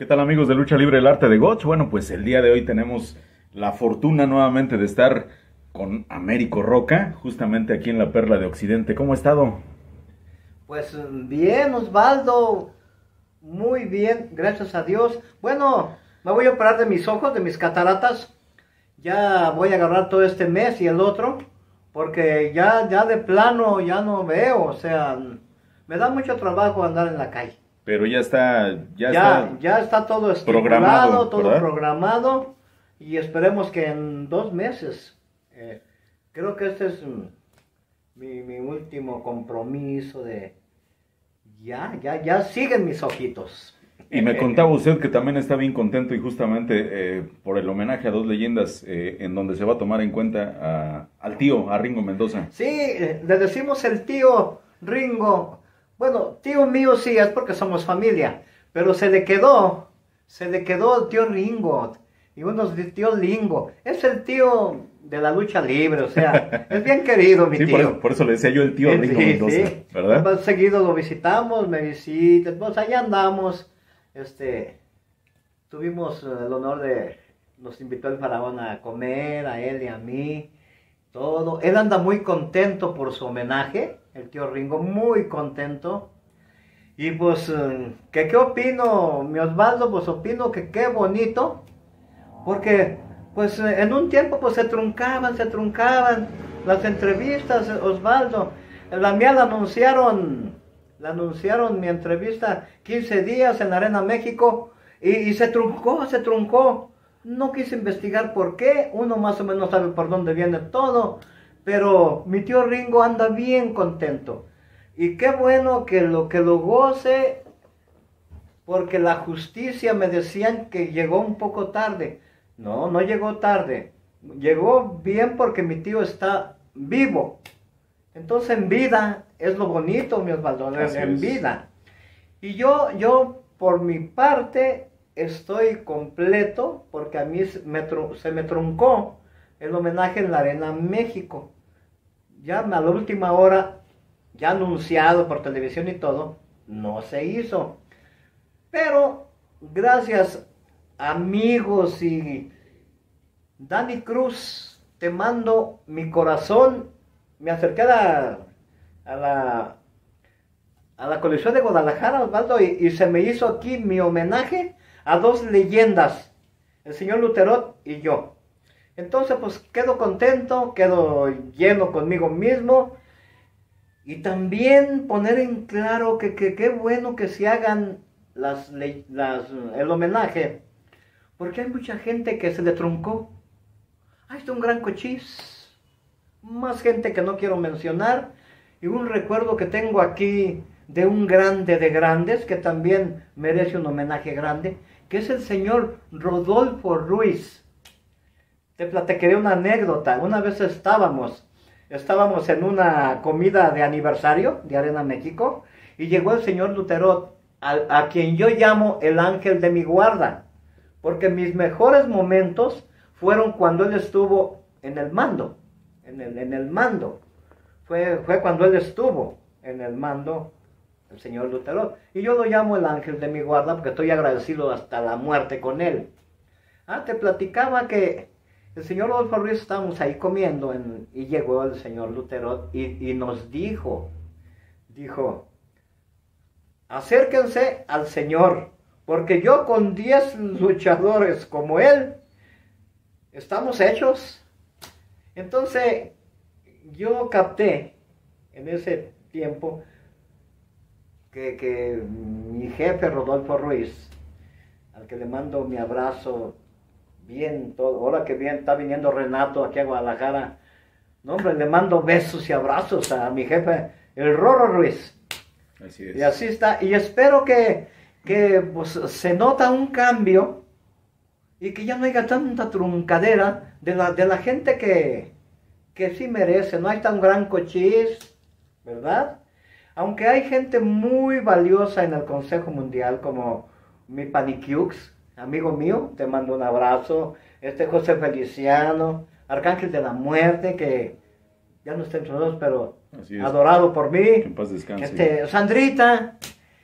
¿Qué tal amigos de Lucha Libre, el arte de Gotch? Bueno, pues el día de hoy tenemos la fortuna nuevamente de estar con Américo Roca, justamente aquí en la Perla de Occidente. ¿Cómo ha estado? Pues bien, Osvaldo. Muy bien, gracias a Dios. Bueno, me voy a operar de mis ojos, de mis cataratas. Ya voy a agarrar todo este mes y el otro, porque ya, ya de plano ya no veo, o sea, me da mucho trabajo andar en la calle. Pero ya está, ya, Ya, está. ya está todo programado, todo ¿verdad? programado y esperemos que en dos meses, eh, creo que este es mi, mi último compromiso de, ya, ya, ya siguen mis ojitos. Y me contaba usted que también está bien contento y justamente eh, por el homenaje a dos leyendas eh, en donde se va a tomar en cuenta a- al tío, a Ringo Mendoza. Sí, le decimos el tío Ringo. Bueno, tío mío sí, es porque somos familia. Pero se le quedó, se le quedó el tío Ringo. Y unos de tío Lingo. Es el tío de la lucha libre, o sea, es bien querido mi Sí, tío. por eso, por eso le decía yo el tío Ringo sí, Mendoza, sí. ¿verdad? Más seguido lo visitamos, me visita, pues allá andamos. Este, tuvimos eh, el honor de, nos invitó el faraón a comer, a él y a mí, todo. Él anda muy contento por su homenaje, el tío Ringo, muy contento. Y pues, eh, ¿qué, qué opino, mi Osvaldo? Pues opino que qué bonito, porque pues eh, en un tiempo pues se truncaban, se truncaban las entrevistas, eh, Osvaldo. La mía la anunciaron, la anunciaron mi entrevista 15 días en Arena México y, y se truncó, se truncó. No quise investigar por qué, uno más o menos sabe por dónde viene todo, pero mi tío Ringo anda bien contento. Y qué bueno que lo que lo goce, porque la justicia me decían que llegó un poco tarde. No, no llegó tarde. Llegó bien porque mi tío está vivo. Entonces en vida es lo bonito, mi Osvaldo, en- Así en es. vida. Y yo, yo por mi parte estoy completo porque a mí se me, se me truncó el homenaje en la Arena México. Ya a la última hora, ya anunciado por televisión y todo, no se hizo. Pero gracias amigos y Dani Cruz, te mando mi corazón. Me acerqué a la, a la, a la colección de Guadalajara, Osvaldo, y, y se me hizo aquí mi homenaje a dos leyendas, el señor Luterot y yo. Entonces, pues quedo contento, quedo lleno conmigo mismo. Y también poner en claro que qué bueno que se hagan las, las, el homenaje, porque hay mucha gente que se le truncó. Ahí está un gran cochís, más gente que no quiero mencionar, y un recuerdo que tengo aquí de un grande de grandes, que también merece un homenaje grande, que es el señor Rodolfo Ruiz. Te platicaré una anécdota. Una vez estábamos, estábamos en una comida de aniversario de Arena México y llegó el señor Luterot, a, a quien yo llamo el ángel de mi guarda, porque mis mejores momentos fueron cuando él estuvo en el mando, en el, en el mando. Fue, fue cuando él estuvo en el mando, el señor Luterot. Y yo lo llamo el ángel de mi guarda porque estoy agradecido hasta la muerte con él. Ah, te platicaba que el señor Rodolfo Ruiz estábamos ahí comiendo en- y llegó el señor Lutero y, y nos dijo, dijo, acérquense al señor, porque yo con 10 luchadores como él, estamos hechos. Entonces, yo capté en ese tiempo que, que mi jefe Rodolfo Ruiz, al que le mando mi abrazo, bien todo, ahora que bien está viniendo Renato aquí a Guadalajara, no hombre, le mando besos y abrazos a mi jefe, el Rorro Ruiz. Así es. Y así está, y espero que, que pues, se nota un cambio y que ya no haya tanta truncadera de la, de la gente que, que sí merece, no hay tan gran cochís, ¿verdad? Aunque hay gente muy valiosa en el Consejo Mundial, como mi Paniquiux, amigo mío, te mando un abrazo, este José Feliciano, Arcángel de la Muerte, que ya no está entre nosotros, pero adorado por mí. Que en paz descanse. Este, Sandrita,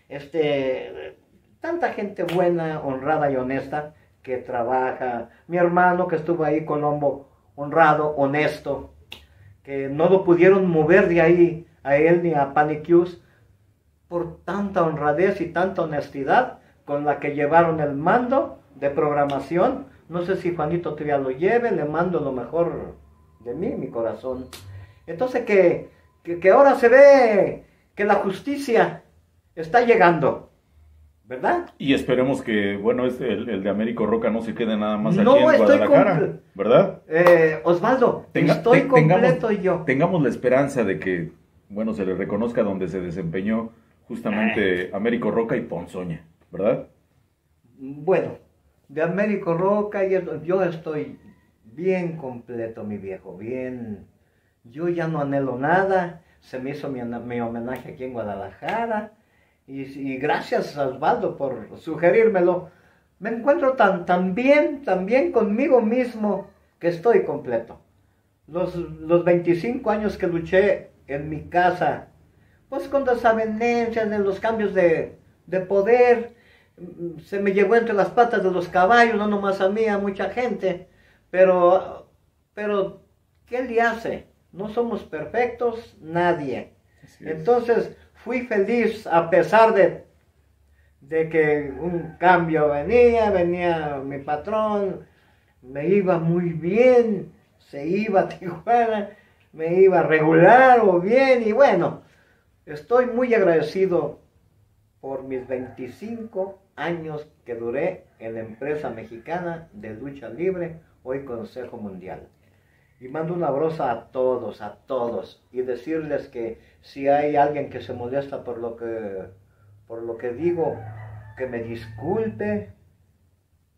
este, tanta gente buena, honrada y honesta que trabaja. Mi hermano que estuvo ahí, Colombo, honrado, honesto, que no lo pudieron mover de ahí a él ni a Paniquius por tanta honradez y tanta honestidad con la que llevaron el mando de programación. No sé si Juanito todavía lo lleve, le mando lo mejor de mí, mi corazón. Entonces que, que, ahora se ve que la justicia está llegando. ¿verdad? Y esperemos que, bueno, este, el, de Américo Roca no se quede nada más aquí en Guadalajara, ¿verdad? Eh, Osvaldo, estoy completo y yo. Tengamos la esperanza de que, bueno, se le reconozca donde se desempeñó justamente eh. Américo Roca y Ponzoña, ¿verdad? Bueno, de Américo Roca yo estoy bien completo, mi viejo, bien. Yo ya no anhelo nada, se me hizo mi, homenaje aquí en Guadalajara y, gracias Osvaldo por sugerírmelo. Me encuentro tan, tan bien, tan bien conmigo mismo que estoy completo. Los, los 25 años que luché en mi casa pues con desavenencias de los cambios de, poder, se me llevó entre las patas de los caballos, no nomás a mí, a mucha gente, pero, pero, ¿qué le hace? No somos perfectos, nadie. Entonces, fui feliz a pesar de, de que un cambio venía, venía mi patrón, me iba muy bien, se iba a Tijuana, me iba regular o bien, y bueno, Estoy muy agradecido por mis 25 años que duré en la empresa mexicana de lucha libre, hoy Consejo Mundial. Y mando un abrazo a todos, a todos, y decirles que si hay alguien que se molesta por lo que, por lo que digo, que me disculpe,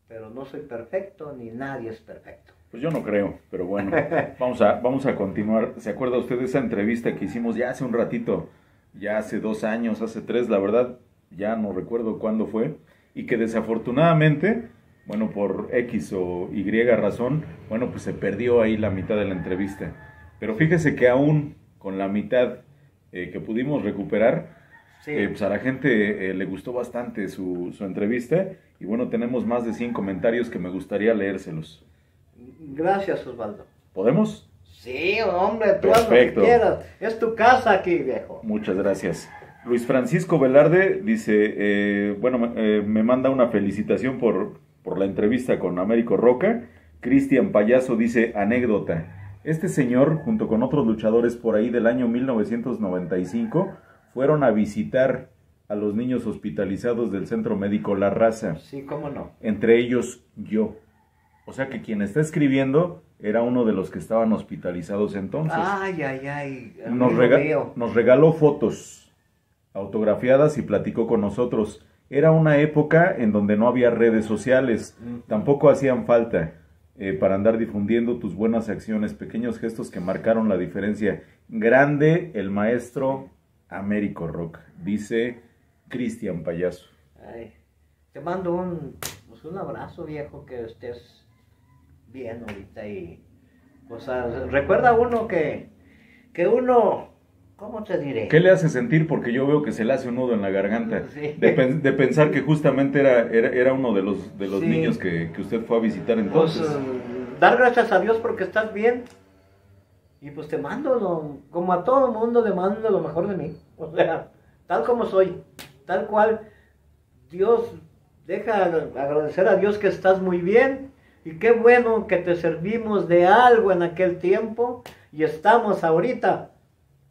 pero no soy perfecto ni nadie es perfecto. Pues yo no creo, pero bueno, vamos a, vamos a continuar. ¿Se acuerda usted de esa entrevista que hicimos ya hace un ratito ya hace dos años, hace tres, la verdad, ya no recuerdo cuándo fue, y que desafortunadamente, bueno, por X o Y razón, bueno, pues se perdió ahí la mitad de la entrevista. Pero fíjese que aún con la mitad eh, que pudimos recuperar, eh, pues a la gente eh, le gustó bastante su, su entrevista y bueno, tenemos más de 100 comentarios que me gustaría leérselos. Gracias, Osvaldo. ¿Podemos? Sí, hombre, tú haz lo que quieras. Es tu casa aquí, viejo. Muchas gracias. Luis Francisco Velarde dice, eh, bueno, eh, me manda una felicitación por, por la entrevista con Américo Roca. Cristian Payaso dice, anécdota. Este señor, junto con otros luchadores por ahí del año 1995, fueron a visitar a los niños hospitalizados del Centro Médico La Raza. Sí, cómo no. Entre ellos yo. O sea que quien está escribiendo era uno de los que estaban hospitalizados entonces. Ay, ay, ay. Nos, nos regaló fotos autografiadas y platicó con nosotros. Era una época en donde no había redes sociales, tampoco hacían falta eh, para andar difundiendo tus buenas acciones, pequeños gestos que marcaron la diferencia. Grande el maestro Américo Rock, dice Cristian Payaso. Ay, te mando un, pues un abrazo viejo, que estés bien ahorita y, o sea, recuerda uno que, que uno, ¿cómo te diré? ¿Qué le hace sentir? Porque yo veo que se le hace un nudo en la garganta, de, pensar que justamente era, era, uno de los, de los niños que, usted fue a visitar entonces. Pues, dar gracias a Dios porque estás bien. Y pues te mando, como a todo mundo, le mando lo mejor de mí. O sea, tal como soy, tal cual. Dios, deja agradecer a Dios que estás muy bien y qué bueno que te servimos de algo en aquel tiempo y estamos ahorita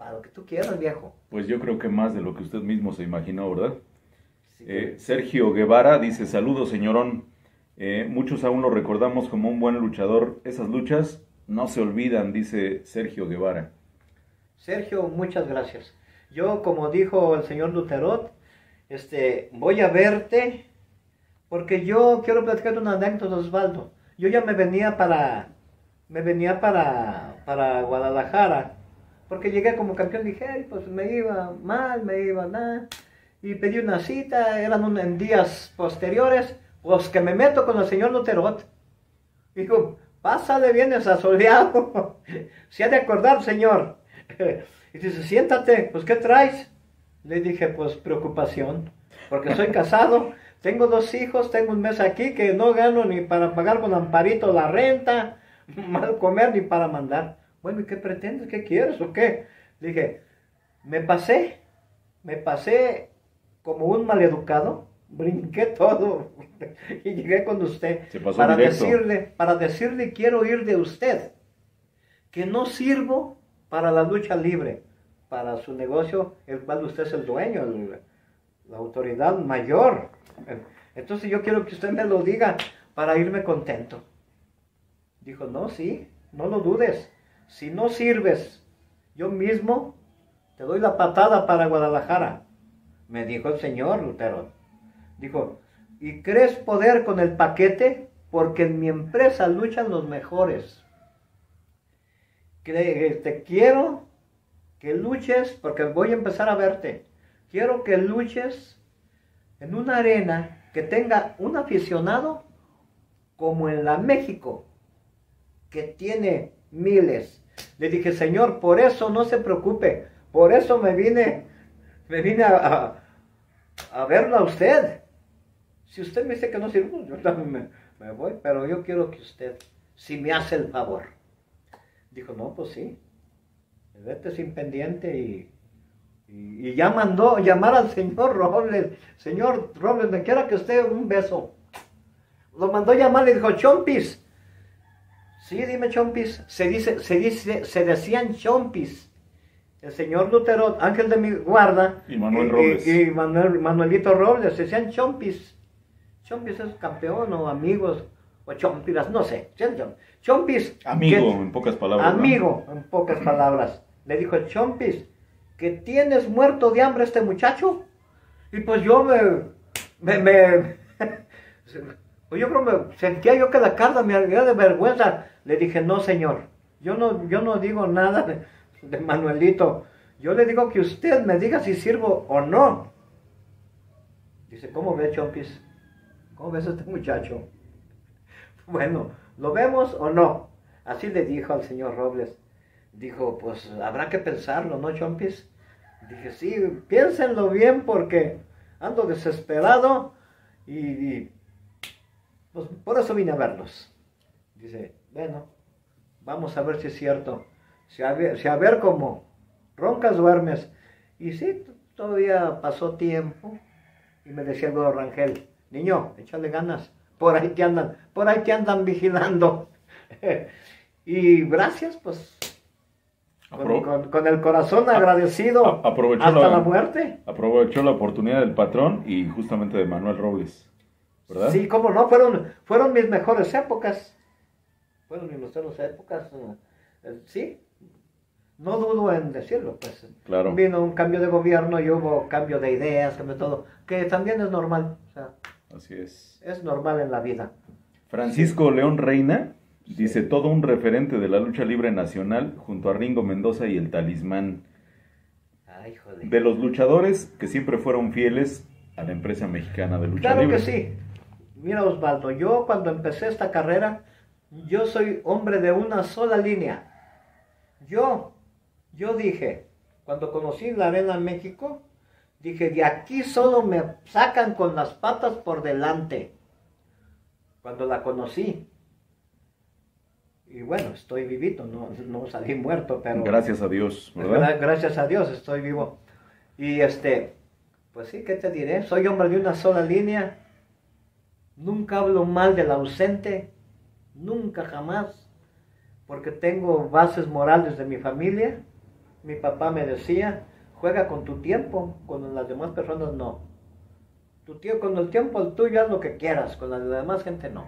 para lo que tú quieras, viejo. Pues yo creo que más de lo que usted mismo se imaginó, ¿verdad? Eh, Sergio Guevara dice, saludos señorón. Eh, muchos aún lo recordamos como un buen luchador. Esas luchas no se olvidan, dice Sergio Guevara. Sergio, muchas gracias. Yo, como dijo el señor Luterot, este, voy a verte porque yo quiero platicar una anécdota, Osvaldo yo ya me venía para, me venía para, para Guadalajara, porque llegué como campeón, dije, pues me iba mal, me iba nada, y pedí una cita, eran en días posteriores, pues que me meto con el señor Luterot. Dijo, pásale, vienes asoleado, se ha de acordar, señor. Y dice, siéntate, pues ¿qué traes? Le dije, pues preocupación, porque soy casado, tengo dos hijos, tengo un mes aquí que no gano ni para pagar con amparito la renta, mal comer ni para mandar. Bueno, ¿y qué pretendes? ¿Qué quieres o qué? Dije, me pasé, me pasé como un maleducado, brinqué todo y llegué con usted para decirle, para decirle quiero ir de usted, que no sirvo para la lucha libre, para su negocio, el cual usted es el dueño, la autoridad mayor. Entonces yo quiero que usted me lo diga para irme contento. Dijo, no, sí, no lo dudes. Si no sirves, yo mismo te doy la patada para Guadalajara. Me dijo el señor Lutero. Dijo, ¿y crees poder con el paquete? Porque en mi empresa luchan los mejores. Te quiero que luches, porque voy a empezar a verte. Quiero que luches en una arena que tenga un aficionado como en la México, que tiene miles. Le dije, Señor, por eso no se preocupe, por eso me vine, me vine a, a, verlo a usted. Si usted me dice que no sirve, yo también me, voy, pero yo quiero que usted, si me hace el favor. Dijo, no, pues sí, vete sin pendiente y, y, ya mandó llamar al señor Robles. Señor Robles, me quiera que usted un beso. Lo mandó llamar, le dijo, Chompis, Sí, dime chompis. Se dice, se dice, se decían chompis. El señor Lutero, ángel de mi guarda. Y Manuel Robles. Y, Manuel, Manuelito Robles, se decían chompis. Chompis es campeón o amigos o chompiras, no sé. Chompis. Amigo, en pocas palabras. Amigo, en pocas palabras. Le dijo el chompis, que tienes muerto de hambre este muchacho. Y pues yo me, me, me yo creo que sentía yo que la carta me había de vergüenza. Le dije, no señor, yo no, yo no digo nada de, Manuelito. Yo le digo que usted me diga si sirvo o no. Dice, ¿cómo ve Chompis? ¿Cómo ves a este muchacho? Bueno, ¿lo vemos o no? Así le dijo al señor Robles. Dijo, pues habrá que pensarlo, ¿no, Chompis? Dije, sí, piénsenlo bien porque ando desesperado y pues, por eso vine a verlos. Dice, bueno, vamos a ver si es cierto. Si a ver, si a ver cómo roncas duermes. Y sí, todavía pasó tiempo. Y me decía el Rangel, niño, échale ganas. Por ahí te andan, por ahí te andan vigilando. y gracias, pues. Con, el corazón agradecido hasta la, muerte. Aprovechó la oportunidad del patrón y justamente de Manuel Robles. Sí, cómo no, fueron, fueron mis mejores épocas. Fueron mis mejores épocas. Eh, eh, sí, no dudo en decirlo, pues. Claro. Vino un cambio de gobierno y hubo cambio de ideas, cambio de todo, que también es normal. Así es. Es normal en la vida. Francisco León Reina dice, todo un referente de la lucha libre nacional junto a Ringo Mendoza y el talismán. Ay, joder. De los luchadores que siempre fueron fieles a la empresa mexicana de lucha libre. Claro que sí. Mira Osvaldo, yo cuando empecé esta carrera, yo soy hombre de una sola línea. Yo, yo dije, cuando conocí la Arena México, dije, de aquí solo me sacan con las patas por delante. Cuando la conocí. Y bueno, estoy vivito, no, no salí muerto, pero... Gracias a Dios, ¿verdad? Gracias a Dios estoy vivo. Y este, pues sí, ¿qué te diré? Soy hombre de una sola línea Nunca hablo mal del ausente, nunca jamás, porque tengo bases morales de mi familia. Mi papá me decía, juega con tu tiempo, con las demás personas no. Tu tío, con el tiempo el tuyo haz lo que quieras, con la demás gente no.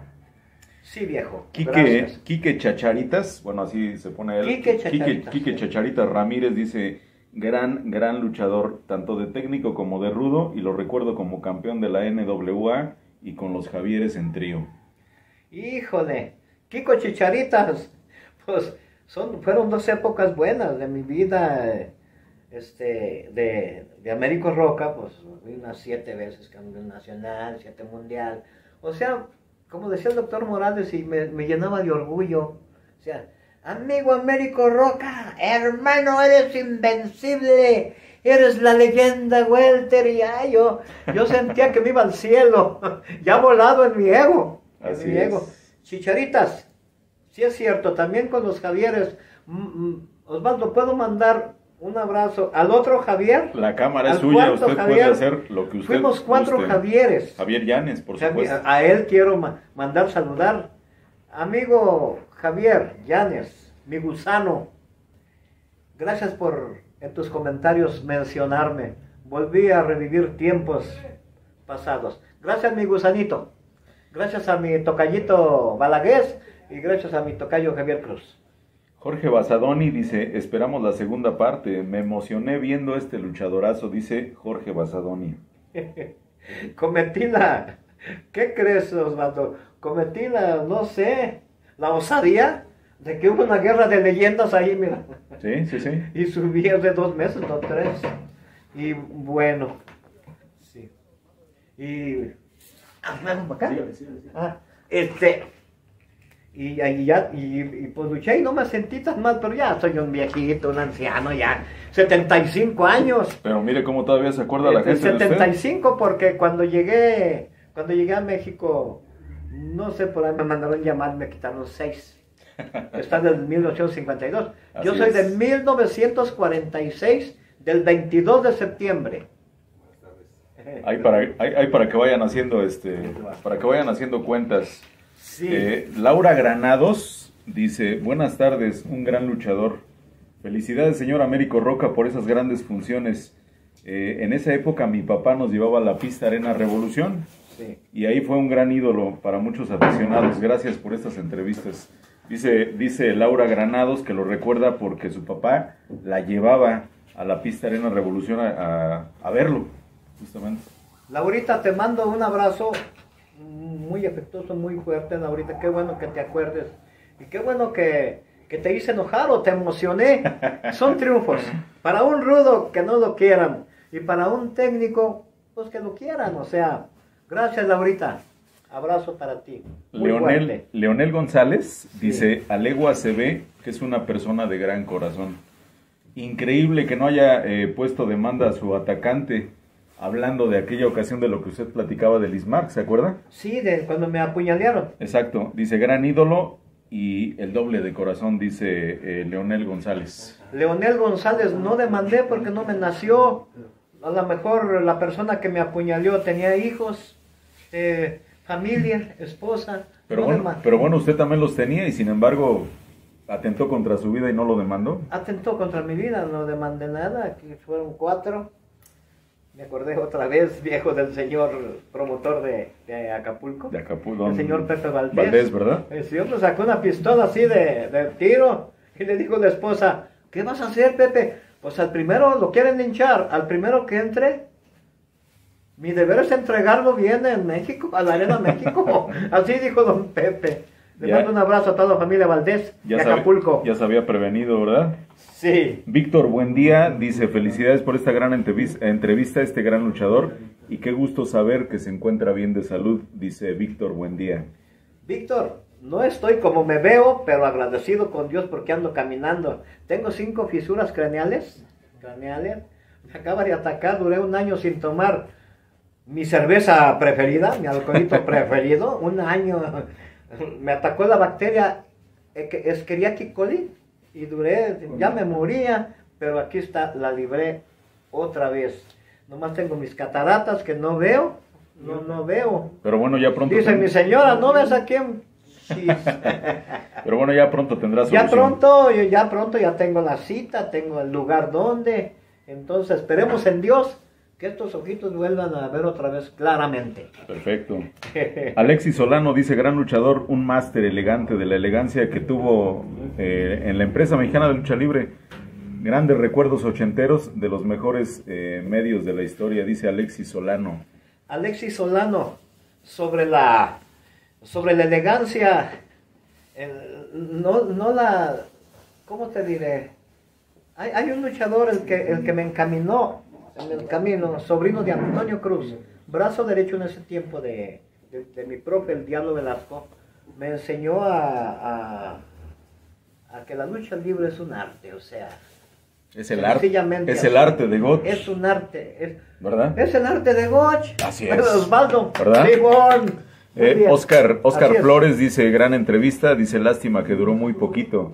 Sí, viejo. Quique, Chacharitas, bueno, así se pone él. Quique Chacharitas. Quique, Chacharitas Ramírez dice, gran, gran luchador, tanto de técnico como de rudo, y lo recuerdo como campeón de la NWA y con los Javieres en trío. Híjole, Kiko Chicharitas, pues son, fueron dos épocas buenas de mi vida. Este, de, de Américo Roca, pues unas siete veces campeón nacional, siete mundial. O sea, como decía el doctor Morales, y me, me llenaba de orgullo. O sea, amigo Américo Roca, hermano, eres invencible. Eres la leyenda, Welter. Y ya, yo, yo sentía que me iba al cielo, ya volado en mi ego. En Así mi ego. es. Chicharitas, sí es cierto, también con los Javieres. Mm, mm, Osvaldo, ¿puedo mandar un abrazo al otro Javier? La cámara es suya, usted puede hacer lo que usted Fuimos cuatro. Javieres. Javier Llanes, por supuesto. a él quiero ma- mandar saludar. Amigo Javier Llanes, mi gusano, gracias por en tus comentarios mencionarme. Volví a revivir tiempos pasados. Gracias, mi gusanito. Gracias a mi tocallito Balagués y gracias a mi tocayo Javier Cruz. Jorge Basadoni dice, esperamos la segunda parte. Me emocioné viendo este luchadorazo, dice Jorge Basadoni. Cometí la... ¿Qué crees, Osvaldo? Cometí la, no sé, la osadía de que hubo una guerra de leyendas ahí, mira. Sí, sí, sí. Y subí hace dos meses, no tres. Y bueno, sí. Y... Ah, ¿me acá? Ah, este... Y, ahí ya, y, y pues luché y no me sentí tan mal, pero ya soy un viejito, un anciano, ya 75 años. Pero mire cómo todavía se acuerda la gente de usted. 75 porque cuando llegué, cuando llegué a México, no sé, por ahí me mandaron llamar, me quitaron 6. Está del 1852. Yo Así soy es. de 1946, del 22 de septiembre. Hay para, hay, hay para que vayan haciendo este, para que vayan haciendo cuentas. Sí. Eh, Laura Granados dice, buenas tardes, un gran luchador. Felicidades, señor Américo Roca, por esas grandes funciones. Eh, en esa época mi papá nos llevaba a la pista Arena Revolución sí. y ahí fue un gran ídolo para muchos aficionados. Gracias por estas entrevistas. Dice, dice Laura Granados que lo recuerda porque su papá la llevaba a la pista Arena Revolución a, verlo, justamente. Laurita, te mando un abrazo muy afectuoso, muy fuerte, Laurita. Qué bueno que te acuerdes. Y qué bueno que, que te hice enojar o te emocioné. Son triunfos. Para un rudo que no lo quieran. Y para un técnico, pues que lo quieran. O sea, gracias, Laurita. Abrazo para ti. Leonel, González dice, a legua se ve que es una persona de gran corazón. Increíble que no haya eh, puesto demanda a su atacante, hablando de aquella ocasión de lo que usted platicaba de Lismark, ¿se acuerda? Sí, de cuando me apuñalearon. Exacto, dice gran ídolo y el doble de corazón, dice eh, Leonel González. Leonel González no demandé porque no me nació. A lo mejor la persona que me apuñaleó tenía hijos, eh, familia, esposa. Pero no bueno, pero bueno, usted también los tenía y sin embargo atentó contra su vida y no lo demandó. Atentó contra mi vida, no demandé nada. Aquí fueron cuatro. Me acordé otra vez, viejo del señor promotor de, de Acapulco. De Acapulco. El señor Pepe Valdés. Valdés, ¿verdad? El señor sacó una pistola así de, de tiro y le dijo a la esposa, ¿qué vas a hacer, Pepe? Pues al primero lo quieren linchar, al primero que entre, mi deber es entregarlo bien en México, a la Arena México. Así dijo don Pepe. Le Ya. mando un abrazo a toda la familia Valdés Ya, de Acapulco. ya se había prevenido, ¿verdad? Sí. Víctor, buen día. Dice, felicidades por esta gran entrevis- entrevista a este gran luchador y qué gusto saber que se encuentra bien de salud, dice Víctor, buen día. Víctor, no estoy como me veo, pero agradecido con Dios porque ando caminando. Tengo cinco fisuras craneales. Craneales. Me acaba de atacar, duré un año sin tomar mi cerveza preferida, mi alcoholito preferido. Un año. Me atacó la bacteria eh, Escherichia coli y duré, ya me moría, pero aquí está, la libré otra vez. Nomás tengo mis cataratas que no veo, no, no veo. Pero bueno, ya pronto. Dice ten- mi señora, ¿no ves a quién? Sí. Pero bueno, ya pronto tendrás ya pronto, ya pronto ya tengo la cita, tengo el lugar donde. Entonces esperemos en Dios que estos ojitos vuelvan a ver otra vez claramente. Perfecto. Alexis Solano dice, gran luchador, un máster elegante de la elegancia que tuvo eh, en la empresa mexicana de lucha libre. Grandes recuerdos ochenteros de los mejores eh, medios de la historia, dice Alexis Solano. Alexis Solano, sobre la, sobre la elegancia, el- no, no la, ¿cómo te diré? Hay, hay un luchador el que, el que me encaminó camino, sobrino de Antonio Cruz, brazo derecho en ese tiempo de, de, de mi profe, el Diablo Velasco, me enseñó a, a, a que la lucha libre es un arte, o sea, Es el arte. Es el arte de Gotch. Es un arte. Es, ¿Verdad? es el arte de Goch. Así es. Osvaldo. ¿Verdad? Eh. Oscar, Oscar. Flores dice, gran entrevista, dice, lástima que duró muy poquito.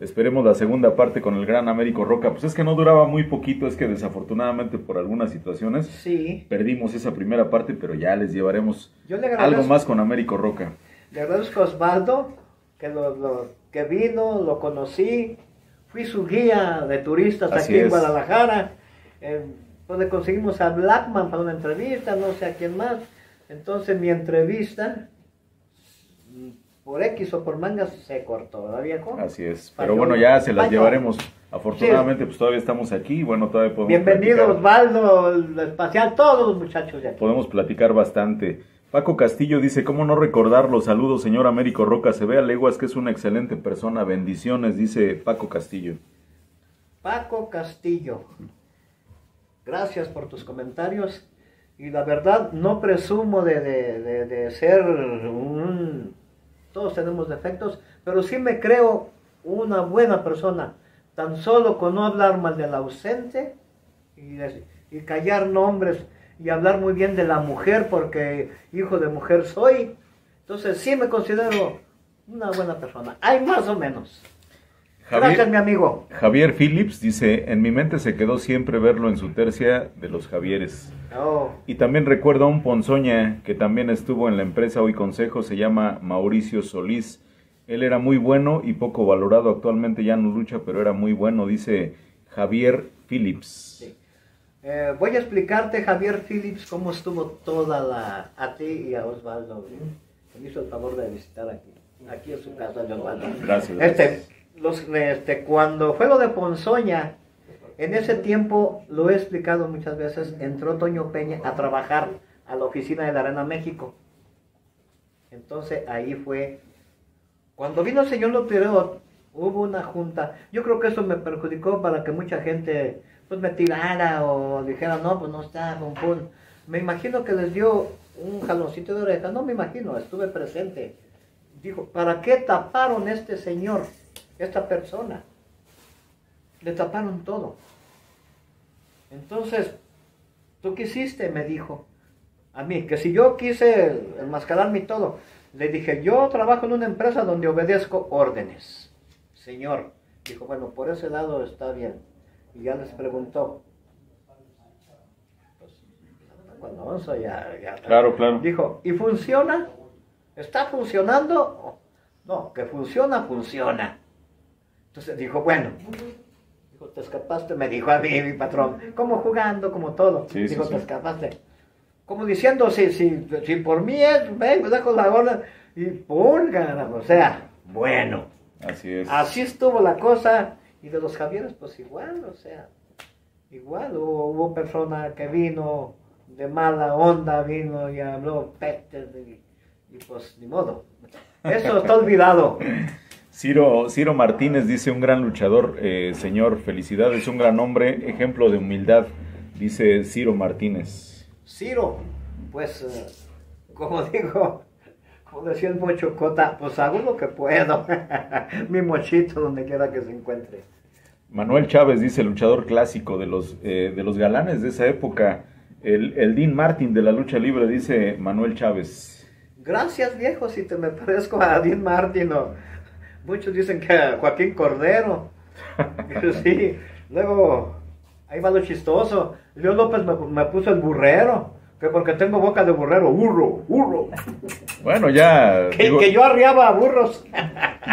Esperemos la segunda parte con el gran Américo Roca. Pues es que no duraba muy poquito, es que desafortunadamente por algunas situaciones Sí. perdimos esa primera parte, pero ya les llevaremos Yo le agradezco, algo más con Américo Roca. le agradezco a Osvaldo que, lo, lo- que vino, lo conocí. Fui su guía de turistas Así aquí en. Guadalajara. eh, donde conseguimos a Blackman para una entrevista, no sé a quién más. Entonces mi entrevista, por X o por mangas, se cortó, ¿verdad, viejo? Así es. Falló. Pero bueno, ya se las llevaremos. Afortunadamente, pues todavía estamos aquí. Bueno, todavía podemos Bienvenido platicar. Osvaldo, el espacial, todos los muchachos de aquí. Podemos platicar bastante. Paco Castillo dice, ¿cómo no recordar los saludos, señor Américo Roca? Se ve a leguas que es una excelente persona. Bendiciones, dice Paco Castillo. Paco Castillo, gracias por tus comentarios. Y la verdad, no presumo de, de- de- de ser un... Todos tenemos defectos, pero sí me creo una buena persona. Tan solo con no hablar mal del ausente y, y callar nombres y hablar muy bien de la mujer, porque hijo de mujer soy. Entonces sí me considero una buena persona. Hay más o menos. Gracias, mi amigo. Javier Phillips dice, en mi mente se quedó siempre verlo en su tercia de los Javieres. Oh. Y también recuerdo a un Ponzoña que también estuvo en la empresa Hoy Consejo, se llama Mauricio Solís. Él era muy bueno y poco valorado, actualmente ya no lucha, pero era muy bueno, dice Javier Phillips. Sí. Eh, voy a explicarte, Javier Phillips, cómo estuvo toda la... a ti y a Osvaldo. Que me hizo el favor de visitar aquí. Aquí en su casa de Osvaldo. Gracias. Este, los, este, cuando fue lo de Ponzoña, en ese tiempo, lo he explicado muchas veces, entró Toño Peña a trabajar a la oficina de la Arena México. Entonces ahí fue, cuando vino el señor Lotirot, hubo una junta. Yo creo que eso me perjudicó para que mucha gente pues me tirara o dijera, no, pues no está, pum, pum. Me imagino que les dio un jaloncito de oreja, no me imagino, estuve presente. Dijo, ¿para qué taparon este señor, esta persona? Le taparon todo. Entonces, ¿tú qué hiciste? Me dijo. A mí, que si yo quise enmascararme y todo, le dije, yo trabajo en una empresa donde obedezco órdenes. Señor, dijo, bueno, por ese lado está bien. Y ya les preguntó. Pues, cuando ya, ya- Claro, claro. Dijo, ¿y funciona? ¿Está funcionando? No, que funciona, funciona. Entonces dijo, bueno, dijo, te escapaste, me dijo a mí mi patrón, como jugando, como todo. Sí, dijo, sí. te escapaste. Como diciendo, si, si, si por mí es, vengo, dejo la orden y caramba, o sea, bueno. Así es. Así estuvo la cosa. Y de los Javieres, pues igual, o sea, igual hubo, hubo persona que vino de mala onda, vino y habló peste y, y pues ni modo. Eso está olvidado. Ciro, Ciro Martínez dice, un gran luchador, eh, señor, felicidades, un gran hombre, ejemplo de humildad, dice Ciro Martínez. Ciro, pues, eh, como digo, como decía el mochocota, pues hago lo que puedo. Mi mochito donde quiera que se encuentre. Manuel Chávez dice, luchador clásico de los, eh, de los galanes de esa época, el, el Dean Martin de la lucha libre, dice Manuel Chávez. Gracias, viejo, si te me parezco a Dean Martin o muchos dicen que a Joaquín Cordero. sí, luego ahí va lo chistoso. Leo López me, me puso el burrero, que porque tengo boca de burrero, burro, burro. Bueno, ya... Que, digo, que yo arriaba a burros.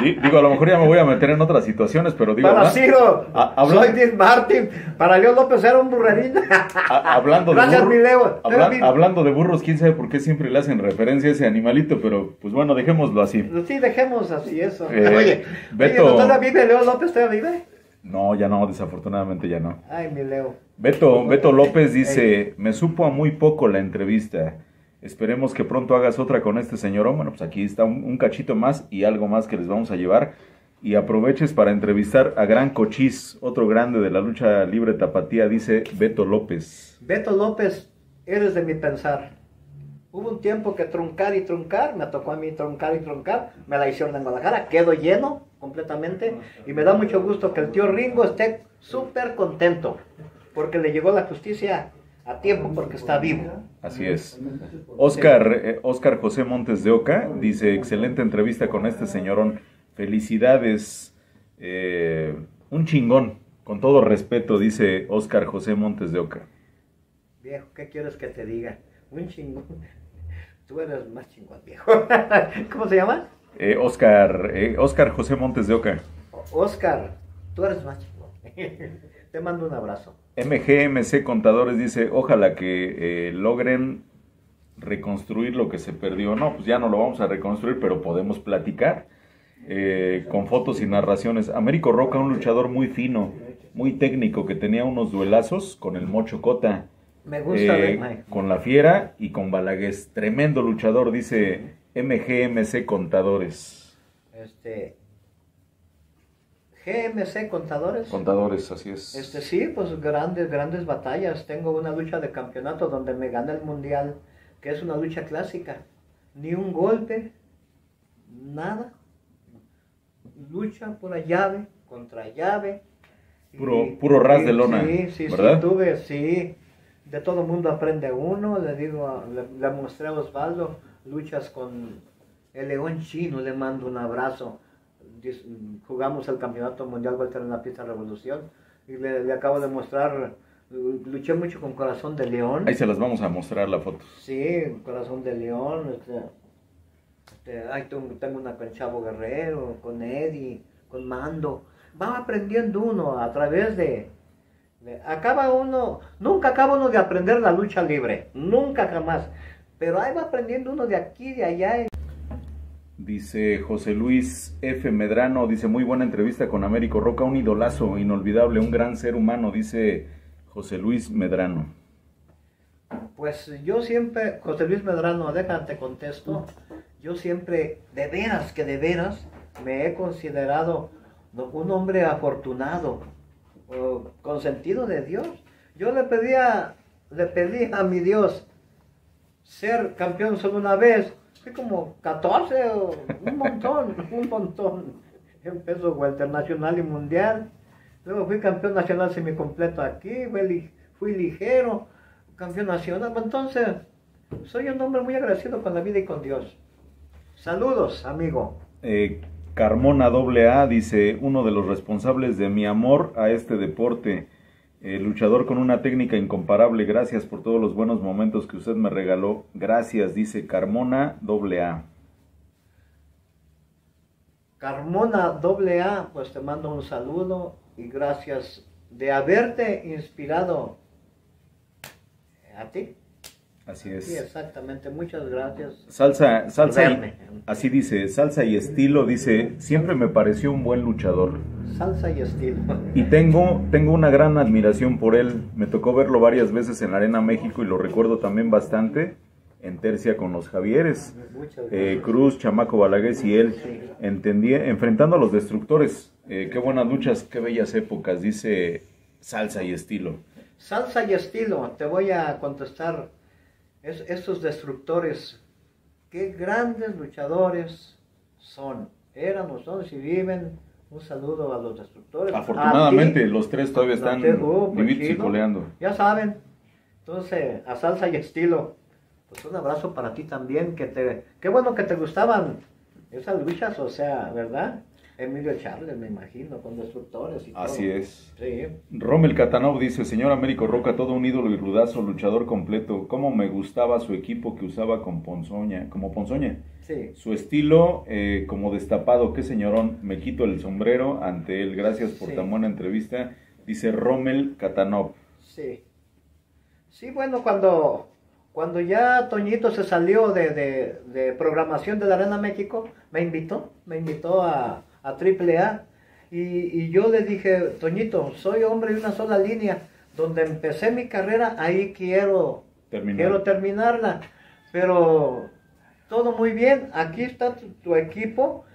di- digo, a lo mejor ya me voy a meter en otras situaciones, pero digo... Para Ciro, soy Dean Martin. Para Leo López era un burrerín. a- hablando, de Gracias, burro- mi Leo. habla- hablando de burros, quién sabe por qué siempre le hacen referencia a ese animalito, pero pues bueno, dejémoslo así. Sí, dejemos así eso. Eh, oye, Beto- oye, ¿todavía vive Leo López? ¿Todavía vive? No, ya no, desafortunadamente ya no. Ay, mi Leo. Beto, Beto López dice, me supo a muy poco la entrevista. Esperemos que pronto hagas otra con este señor. Bueno, pues aquí está un, un cachito más y algo más que les vamos a llevar. Y aproveches para entrevistar a Gran Cochís, otro grande de la lucha libre tapatía, dice Beto López. Beto López, eres de mi pensar. Hubo un tiempo que truncar y truncar, me tocó a mí truncar y truncar, me la hicieron en Guadalajara, quedo lleno, completamente y me da mucho gusto que el tío Ringo esté súper contento porque le llegó la justicia a tiempo porque está vivo. Así es. Oscar, eh, Oscar José Montes de Oca dice, excelente entrevista con este señorón. Felicidades. Eh, un chingón, con todo respeto, dice Oscar José Montes de Oca. Viejo, ¿qué quieres que te diga? Un chingón. Tú eres más chingón, viejo. ¿Cómo se llama? Eh, Oscar, eh, Oscar José Montes de Oca. Oscar, tú eres más chingón. Te mando un abrazo. MGMC Contadores dice, ojalá que eh, logren reconstruir lo que se perdió. No, pues ya no lo vamos a reconstruir, pero podemos platicar con fotos y narraciones. Américo Roca, un luchador muy fino, muy técnico, que tenía unos duelazos con el Mocho Cota. Me gusta ver, con la Fiera y con Balagués. Tremendo luchador, dice MGMC Contadores. Este, GMC Contadores. Contadores, así es. Este sí, pues grandes, grandes batallas. Tengo una lucha de campeonato donde me gana el mundial, que es una lucha clásica. Ni un golpe, nada. Lucha pura llave contra llave. Puro- puro ras de lona, Sí, sí, ¿verdad? sí, tuve, sí. De todo mundo aprende uno. Le digo, a- le, le mostré a Osvaldo luchas con el León Chino. Le mando un abrazo. Jugamos el campeonato mundial Walter en la pista Revolución. Y le, le acabo de mostrar. Luché mucho con Corazón de León. Ahí se las vamos a mostrar la foto. Sí, Corazón de León. Este, este, ay, tengo, tengo una con Chavo Guerrero, con Eddie, con Mando. Va aprendiendo uno a través de, de- Acaba uno. Nunca acaba uno de aprender la lucha libre. Nunca jamás. Pero ahí va aprendiendo uno de aquí, de allá. Dice José Luis F. Medrano, dice muy buena entrevista con Américo Roca, un idolazo inolvidable, un gran ser humano, dice José Luis Medrano. Pues yo siempre, José Luis Medrano, déjate contesto, yo siempre, de veras que de veras, me he considerado un hombre afortunado, o consentido de Dios. Yo le pedía, le pedí a mi Dios ser campeón solo una vez, fui como 14, o un montón, un montón, en peso nacional y mundial. Luego fui campeón nacional semicompleto aquí, fui, fui ligero, campeón nacional. Entonces, soy un hombre muy agradecido con la vida y con Dios. Saludos, amigo. Eh, Carmona AA dice, uno de los responsables de mi amor a este deporte, eh, luchador con una técnica incomparable, gracias por todos los buenos momentos que usted me regaló, gracias, dice Carmona AA. Carmona AA, pues te mando un saludo y gracias de haberte inspirado a ti. Así Sí, es. exactamente. Muchas gracias. Salsa, salsa, y- así dice, salsa y estilo, dice, siempre me pareció un buen luchador. Salsa y estilo. Y tengo, tengo una gran admiración por él. Me tocó verlo varias veces en la Arena México y lo recuerdo también bastante en tercia con los Javieres. Eh. Cruz, Chamaco Balagués y él Sí. entendí, enfrentando a los destructores. Eh, qué buenas luchas, qué bellas épocas, dice salsa y estilo. Salsa y estilo. Te voy a contestar. Es, estos destructores, qué grandes luchadores son. Eran son, si viven. Un saludo a los destructores. Afortunadamente ti. los tres todavía están te- oh, pues vivitos y chido. coleando. Ya saben. Entonces, a salsa y estilo. Pues un abrazo para ti también. Que te, qué bueno que te gustaban esas luchas, o sea, ¿verdad? Emilio Charles, me imagino, con destructores y todo. Así es. Sí. Rommel Catanov dice, señor Américo Roca, todo un ídolo y rudazo, luchador completo. ¿Cómo me gustaba su equipo que usaba con Ponzoña, como Ponzoña? Sí. Su estilo eh, como destapado, qué señorón, me quito el sombrero ante él. Gracias por Sí. tan buena entrevista. Dice Rommel Catanov. Sí. Sí, bueno, cuando, cuando ya Toñito se salió de, de, de programación de la Arena México, me invitó, me invitó a, a AAA. Y, y yo le dije, Toñito, soy hombre de una sola línea. Donde empecé mi carrera, ahí quiero, Terminar. quiero terminarla. Pero todo muy bien, aquí está tu, tu equipo.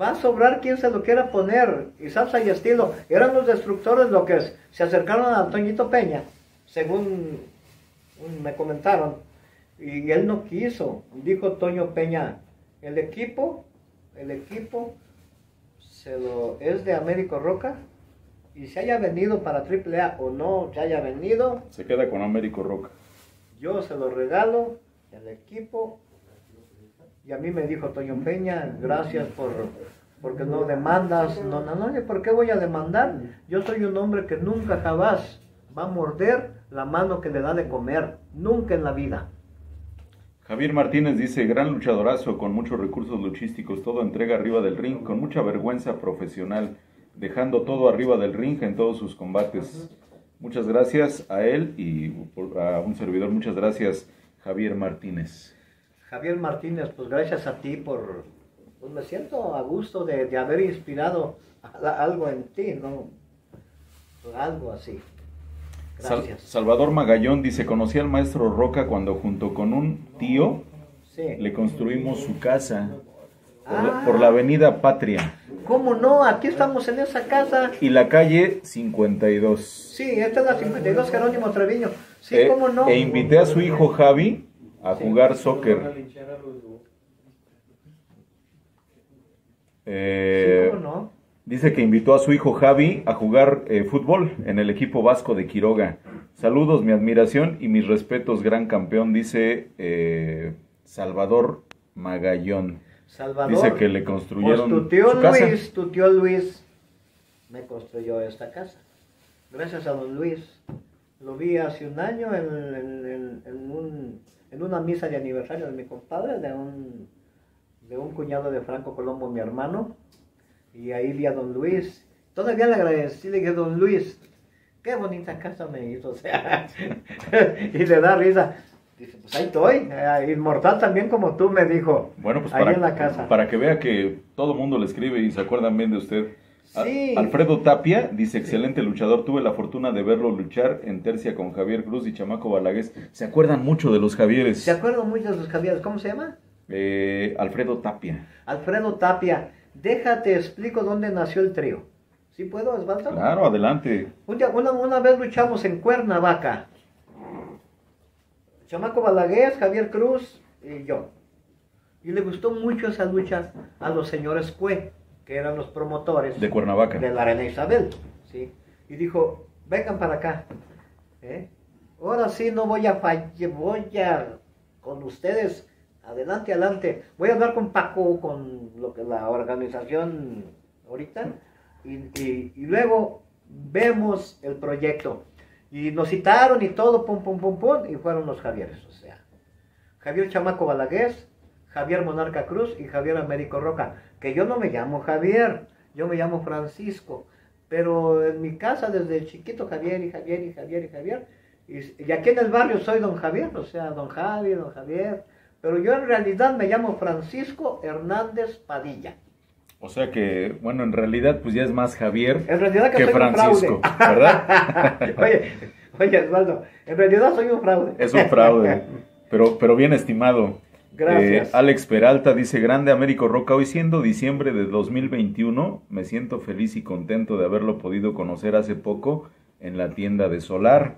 Va a sobrar quien se lo quiera poner. Y salsa y estilo. Eran los destructores los que se acercaron a Toñito Peña, según me comentaron. Y él no quiso. Dijo Toño Peña, el equipo, el equipo se lo, es de Américo Roca y se haya venido para AAA o no se haya venido, Se queda con Américo Roca. yo se lo regalo al equipo. Y a mí me dijo Toño Peña, gracias por porque no demandas, no, no, no, ¿por qué voy a demandar? Yo soy un hombre que nunca jamás va a morder la mano que le da de comer, nunca en la vida. Javier Martínez dice, gran luchadorazo con muchos recursos luchísticos, todo entrega arriba del ring, con mucha vergüenza profesional, dejando todo arriba del ring en todos sus combates. Muchas gracias a él y a un servidor, muchas gracias Javier Martínez. Javier Martínez, pues gracias a ti por, pues me siento a gusto de, de haber inspirado algo en ti, ¿no? Algo así. Sal- Gracias. Salvador Magallón dice, conocí al maestro Roca cuando junto con un tío Sí. le construimos su casa por, la- Ah. por la avenida Patria ¿Cómo no? Aquí estamos en esa casa. y la calle 52. Sí, esta es la 52 Jerónimo Treviño. Sí, Eh, ¿cómo no? E invité a su hijo Javi a Sí. jugar soccer. Eh, Sí, ¿cómo no? Dice que invitó a su hijo Javi a jugar eh, fútbol en el equipo vasco de Quiroga. Saludos, mi admiración y mis respetos, gran campeón, dice eh, Salvador Magallón. Salvador. Dice que le Pues construyeron tu tío su casa. Luis, tu tío Luis me construyó esta casa. Gracias a don Luis. Lo vi hace un año en, en- en- en un- en una misa de aniversario de mi compadre, de un, de un cuñado de Franco Colombo, mi hermano. Y ahí vi a don Luis. Todavía le agradecí, le dije, don Luis, qué bonita casa me hizo. O sea, y le da risa. Dice, pues ahí estoy, eh, inmortal también como tú, me dijo. Bueno, pues ahí para, en la casa. para que vea que todo el mundo le escribe y se acuerdan bien de usted. Sí. Alfredo Tapia dice, excelente luchador, tuve la fortuna de verlo luchar en tercia con Javier Cruz y Chamaco Balagués. Se acuerdan mucho de los Javieres. ¿Se acuerdan mucho de los Javieres? ¿Cómo se llama? Eh, Alfredo Tapia. Alfredo Tapia. Déjate, explico dónde nació el trío. ¿Sí puedo, Osvaldo? Claro, adelante. Un día- una, una vez luchamos en Cuernavaca. Chamaco Balaguer, Javier Cruz y yo. Y le gustó mucho esa lucha a los señores Cue, que eran los promotores De Cuernavaca. de la Arena Isabel. ¿sí? Y dijo, vengan para acá. ¿eh? Ahora sí no voy a fallar, voy a con ustedes, adelante, adelante. Voy a hablar con Paco, con lo que la organización ahorita, y, y- luego vemos el proyecto. Y nos citaron y todo, pum, pum, pum, pum, y fueron los Javieres, o sea. Javier Chamaco Balaguer, Javier Monarca Cruz y Javier Américo Roca. Que yo no me llamo Javier, yo me llamo Francisco. Pero en mi casa desde chiquito Javier y Javier y Javier y Javier. Y aquí en el barrio soy don Javier, o sea, don Javier, don Javier. Pero yo en realidad me llamo Francisco Hernández Padilla. O sea que, bueno, en realidad pues ya es más Javier En realidad que, que soy Francisco, un fraude. ¿verdad? oye, oye, Osvaldo, en realidad soy un fraude. Es un fraude, pero, pero bien estimado. Gracias. Eh, Alex Peralta dice, grande Américo Roca, hoy siendo diciembre de 2021, me siento feliz y contento de haberlo podido conocer hace poco en la tienda de Solar.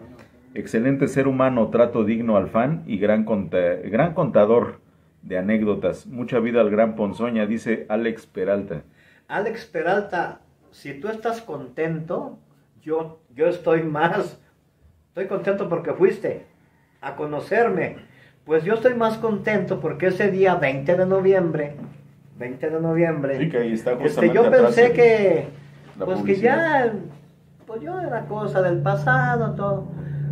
Excelente ser humano, trato digno al fan y gran, conta- gran contador de anécdotas. Mucha vida al gran Ponzoña, dice Alex Peralta. Alex Peralta, si tú estás contento, yo, yo estoy más. Estoy contento porque fuiste a conocerme. Pues yo estoy más contento porque ese día 20 de noviembre, 20 de noviembre, Sí, que ahí está este, yo pensé que, pues que ya, pues yo era cosa del pasado, todo.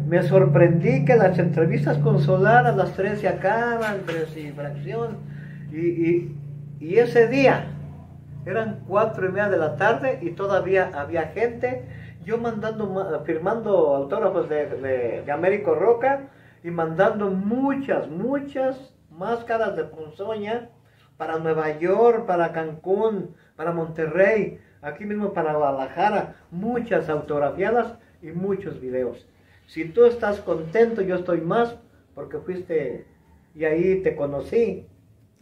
Me sorprendí que las entrevistas con Solar a las 3 se acaban, 3 y fracción. Y, y, y ese día, eran cuatro y media de la tarde y todavía había gente. Yo mandando, ma- firmando autógrafos de, de, de Américo Roca y mandando muchas, muchas máscaras de ponzoña para Nueva York, para Cancún, para Monterrey, aquí mismo para Guadalajara, muchas autografiadas y muchos videos. Si tú estás contento, yo estoy más porque fuiste y ahí te conocí.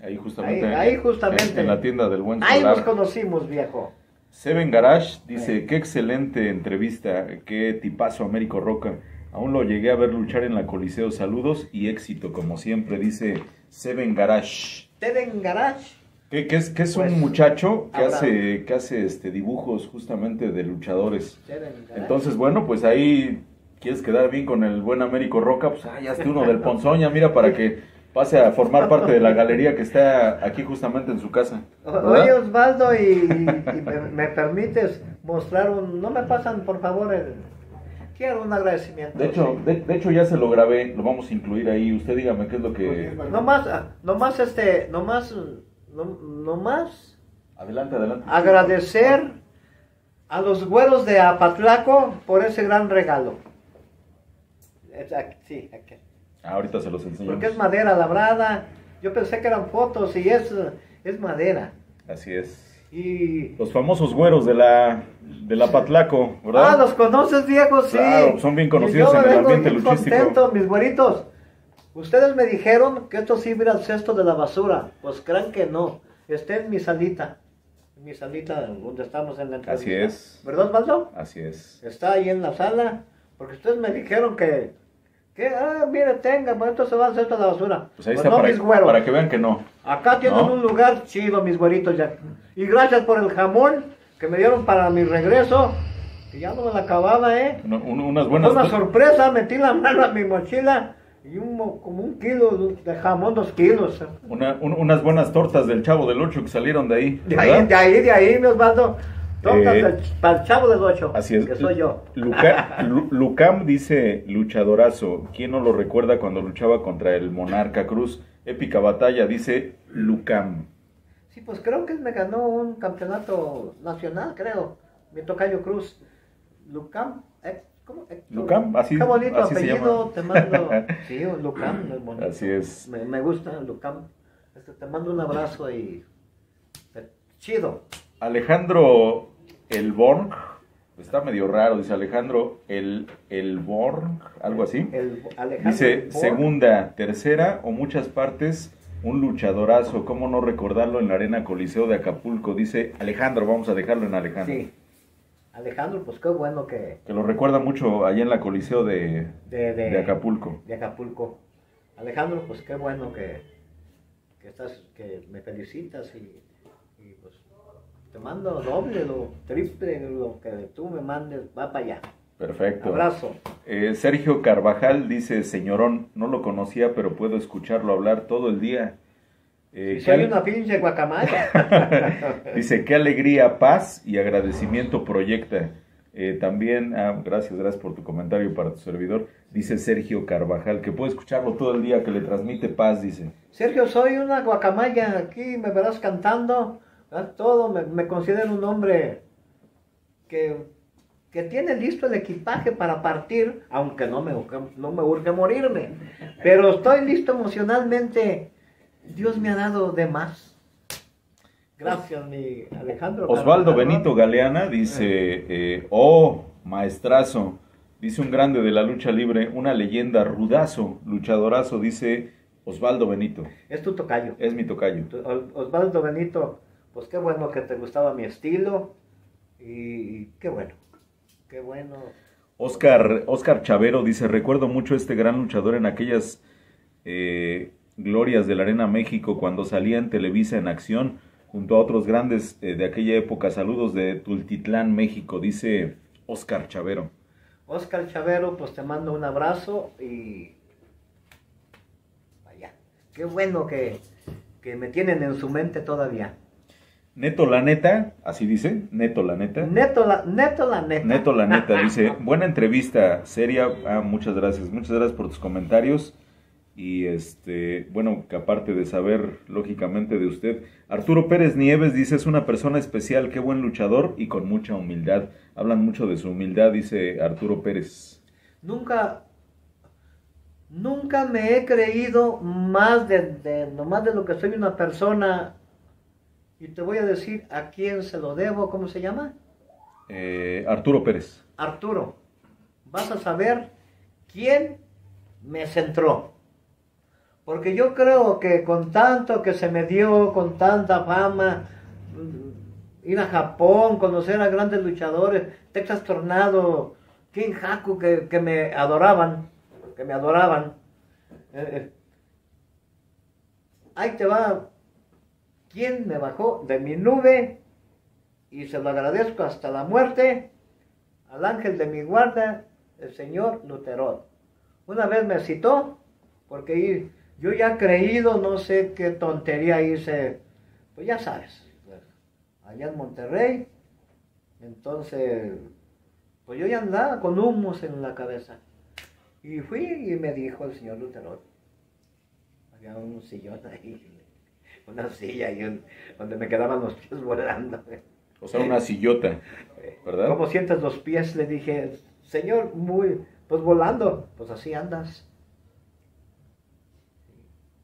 Ahí justamente, Ahí- ahí justamente. En, la tienda del buen Ahí Solar. nos conocimos, viejo. Seven Garage dice, Eh. qué excelente entrevista, qué tipazo Américo Roca. Aún lo llegué a ver luchar en la Coliseo. Saludos y éxito, como siempre, dice Seven Garage. Teven Garage. Que, que es, que es Pues, un muchacho que habrá- hace, que hace este, dibujos justamente de luchadores. Deben, ¿verdad? Entonces, bueno, pues ahí quieres quedar bien con el buen Américo Roca, pues ah, ya esté uno del Ponzoña, mira, para que pase a formar parte de la galería que está aquí justamente en su casa. Oye Osvaldo, y, y me, me permites mostrar un... No me pasan, por favor, el... Quiero un agradecimiento. De hecho, sí. de, de hecho ya se lo grabé, lo vamos a incluir ahí. Usted dígame qué es lo que... No más, no más este, no más, no, no más Adelante, adelante. agradecer a los güeros de Apatlaco por ese gran regalo. Es aquí, sí, aquí. Ah, ahorita se los enseño. Porque es madera labrada. Yo pensé que eran fotos y es, es madera. Así es. Y... Los famosos güeros de la, de la Patlaco, ¿verdad? Ah, ¿los conoces, Diego? Sí. Claro, son bien conocidos yo en el ambiente bien luchístico. contento, mis güeritos. Ustedes me dijeron que esto sí iba a ir al cesto de la basura. Pues crean que no. Está en mi salita. En mi salita donde estamos en la entrevista. Así es. ¿Verdad, Osvaldo? Así es. Está ahí en la sala. Porque ustedes me dijeron que... Que, ah, mire, tenga, pues esto se va al cesto de la basura. Pues ahí Pues está no, mis para, güeros. para que vean que no. Acá tienen ¿No? un lugar chido, mis güeritos ya. Y gracias por el jamón que me dieron para mi regreso. Que ya no me la acababa, ¿eh? Un- unas Fue buenas... una sorpresa, metí la mano a mi mochila y un, mo- como un kilo de jamón, dos kilos. una- un- unas buenas tortas del Chavo del Ocho que salieron de ahí. De ahí, ¿verdad? de ahí, de ahí, mi Osvaldo. Tortas Eh, para el chavo del ocho. Así es. Que soy yo. Luca- Lu- Lucam dice luchadorazo. ¿Quién no lo recuerda cuando luchaba contra el Monarca Cruz? Épica batalla, dice Lucam. Sí, pues creo que él me ganó un campeonato nacional, creo. Mi tocayo Cruz. Lucam. eh, ¿Cómo? Eh, Lucam, así- Qué bonito así se apellido, llama. te mando. Sí, Lucam, es bonito. Así es. Me, me gusta Lucam. Este, te mando un abrazo y. eh, Chido. Alejandro Elborn. Está medio raro, dice Alejandro El Elborn, algo así. El Dice Borg. segunda, tercera o muchas partes, un luchadorazo. ¿Cómo no recordarlo en la Arena Coliseo de Acapulco? Dice Alejandro, vamos a dejarlo en Alejandro. Sí. Alejandro, pues qué bueno que. Que lo recuerda mucho allá en la Coliseo de, De, de, de Acapulco. de Acapulco. Alejandro, pues qué bueno que, que estás, que me felicitas y, te mando doble, lo triple, lo que tú me mandes, va para allá. Perfecto. Abrazo. Eh, Sergio Carvajal dice, señorón, no lo conocía, pero puedo escucharlo hablar todo el día. Eh, Si soy ale- una pinche guacamaya. Dice, qué alegría, paz y agradecimiento proyecta. Eh, también, ah, gracias, gracias por tu comentario para tu servidor. Dice Sergio Carvajal, que puede escucharlo todo el día, que le transmite paz, dice. Sergio, soy una guacamaya, aquí me verás cantando, ¿verdad? todo, me, me considero un hombre que, que tiene listo el equipaje para partir, aunque no me, urge- no me urge morirme, pero estoy listo emocionalmente, Dios me ha dado de más. Gracias, mi Alejandro. Osvaldo. Benito Galeana dice, eh, oh, maestrazo, dice un grande de la lucha libre, una leyenda, rudazo, luchadorazo, dice Osvaldo Benito. Es tu tocayo. Es mi tocayo. Osvaldo Benito, pues qué bueno que te gustaba mi estilo y qué bueno, qué bueno. Oscar, Oscar Chavero dice, recuerdo mucho a este gran luchador en aquellas eh, glorias de la Arena México cuando salía en Televisa en acción junto a otros grandes eh, de aquella época. Saludos de Tultitlán, México, dice Oscar Chavero. Oscar Chavero, pues te mando un abrazo y vaya, qué bueno que, que me tienen en su mente todavía. Neto la neta, así dice, Neto la neta. Neto la, neto la neta. Neto la neta dice, buena entrevista, seria. Ah, muchas gracias, muchas gracias por tus comentarios. Y este, bueno, que aparte de saber lógicamente de usted, Arturo Pérez Nieves dice, es una persona especial, qué buen luchador y con mucha humildad. Hablan mucho de su humildad, dice Arturo Pérez. Nunca, nunca me he creído más de, de, nomás de lo que soy una persona. Y te voy a decir a quién se lo debo, ¿cómo se llama? Eh, Arturo Pérez. Arturo, vas a saber quién me centró. Porque yo creo que con tanto que se me dio, con tanta fama, mm, ir a Japón, conocer a grandes luchadores, Texas Tornado, King Haku, que, que me adoraban, que me adoraban. Eh, eh, ahí te va ¿Quién me bajó de mi nube? Y se lo agradezco hasta la muerte al ángel de mi guarda, el señor Lutero. Una vez me citó, porque yo ya he creído, no sé qué tontería hice, pues ya sabes, allá en Monterrey, entonces, pues yo ya andaba con humos en la cabeza. Y fui y me dijo el señor Lutero, había un sillón ahí, una silla ahí donde me quedaban los pies volando. O sea, una sillota, ¿verdad? ¿Cómo sientes los pies? Le dije, señor, muy, pues volando, pues así andas.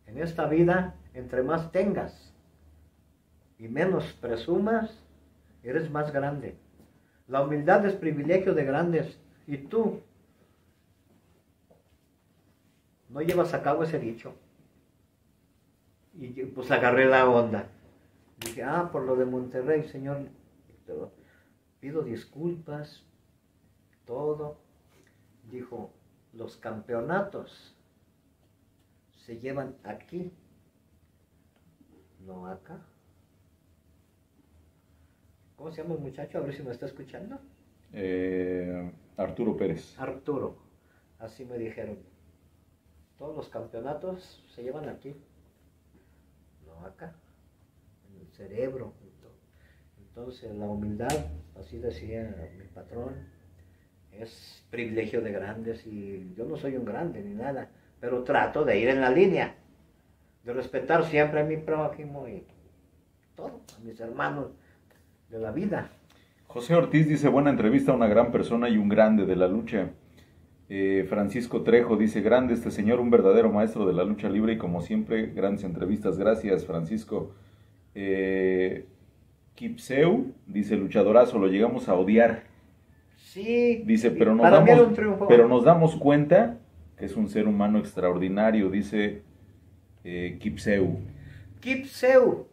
En esta vida, entre más tengas y menos presumas, eres más grande. La humildad es privilegio de grandes y tú no llevas a cabo ese dicho. Y pues agarré la onda. Dije, ah, por lo de Monterrey, señor, pido disculpas, todo. Dijo, los campeonatos se llevan aquí, no acá. ¿Cómo se llama el muchacho? A ver si me está escuchando. Eh, Arturo Pérez. Arturo, así me dijeron. Todos los campeonatos se llevan aquí, acá, en el cerebro. Entonces la humildad, así decía mi patrón, es privilegio de grandes y yo no soy un grande ni nada, pero trato de ir en la línea, de respetar siempre a mi prójimo y todo, a mis hermanos de la vida. José Ortiz dice, buena entrevista, una gran persona y un grande de la lucha. Eh, Francisco Trejo dice, grande este señor, un verdadero maestro de la lucha libre y como siempre, grandes entrevistas. Gracias, Francisco. Eh, Kipseu dice, luchadorazo, lo llegamos a odiar. Sí. Dice, pero nos, damos, pero nos damos cuenta que es un ser humano extraordinario, dice eh, Kipseu. Kipseu.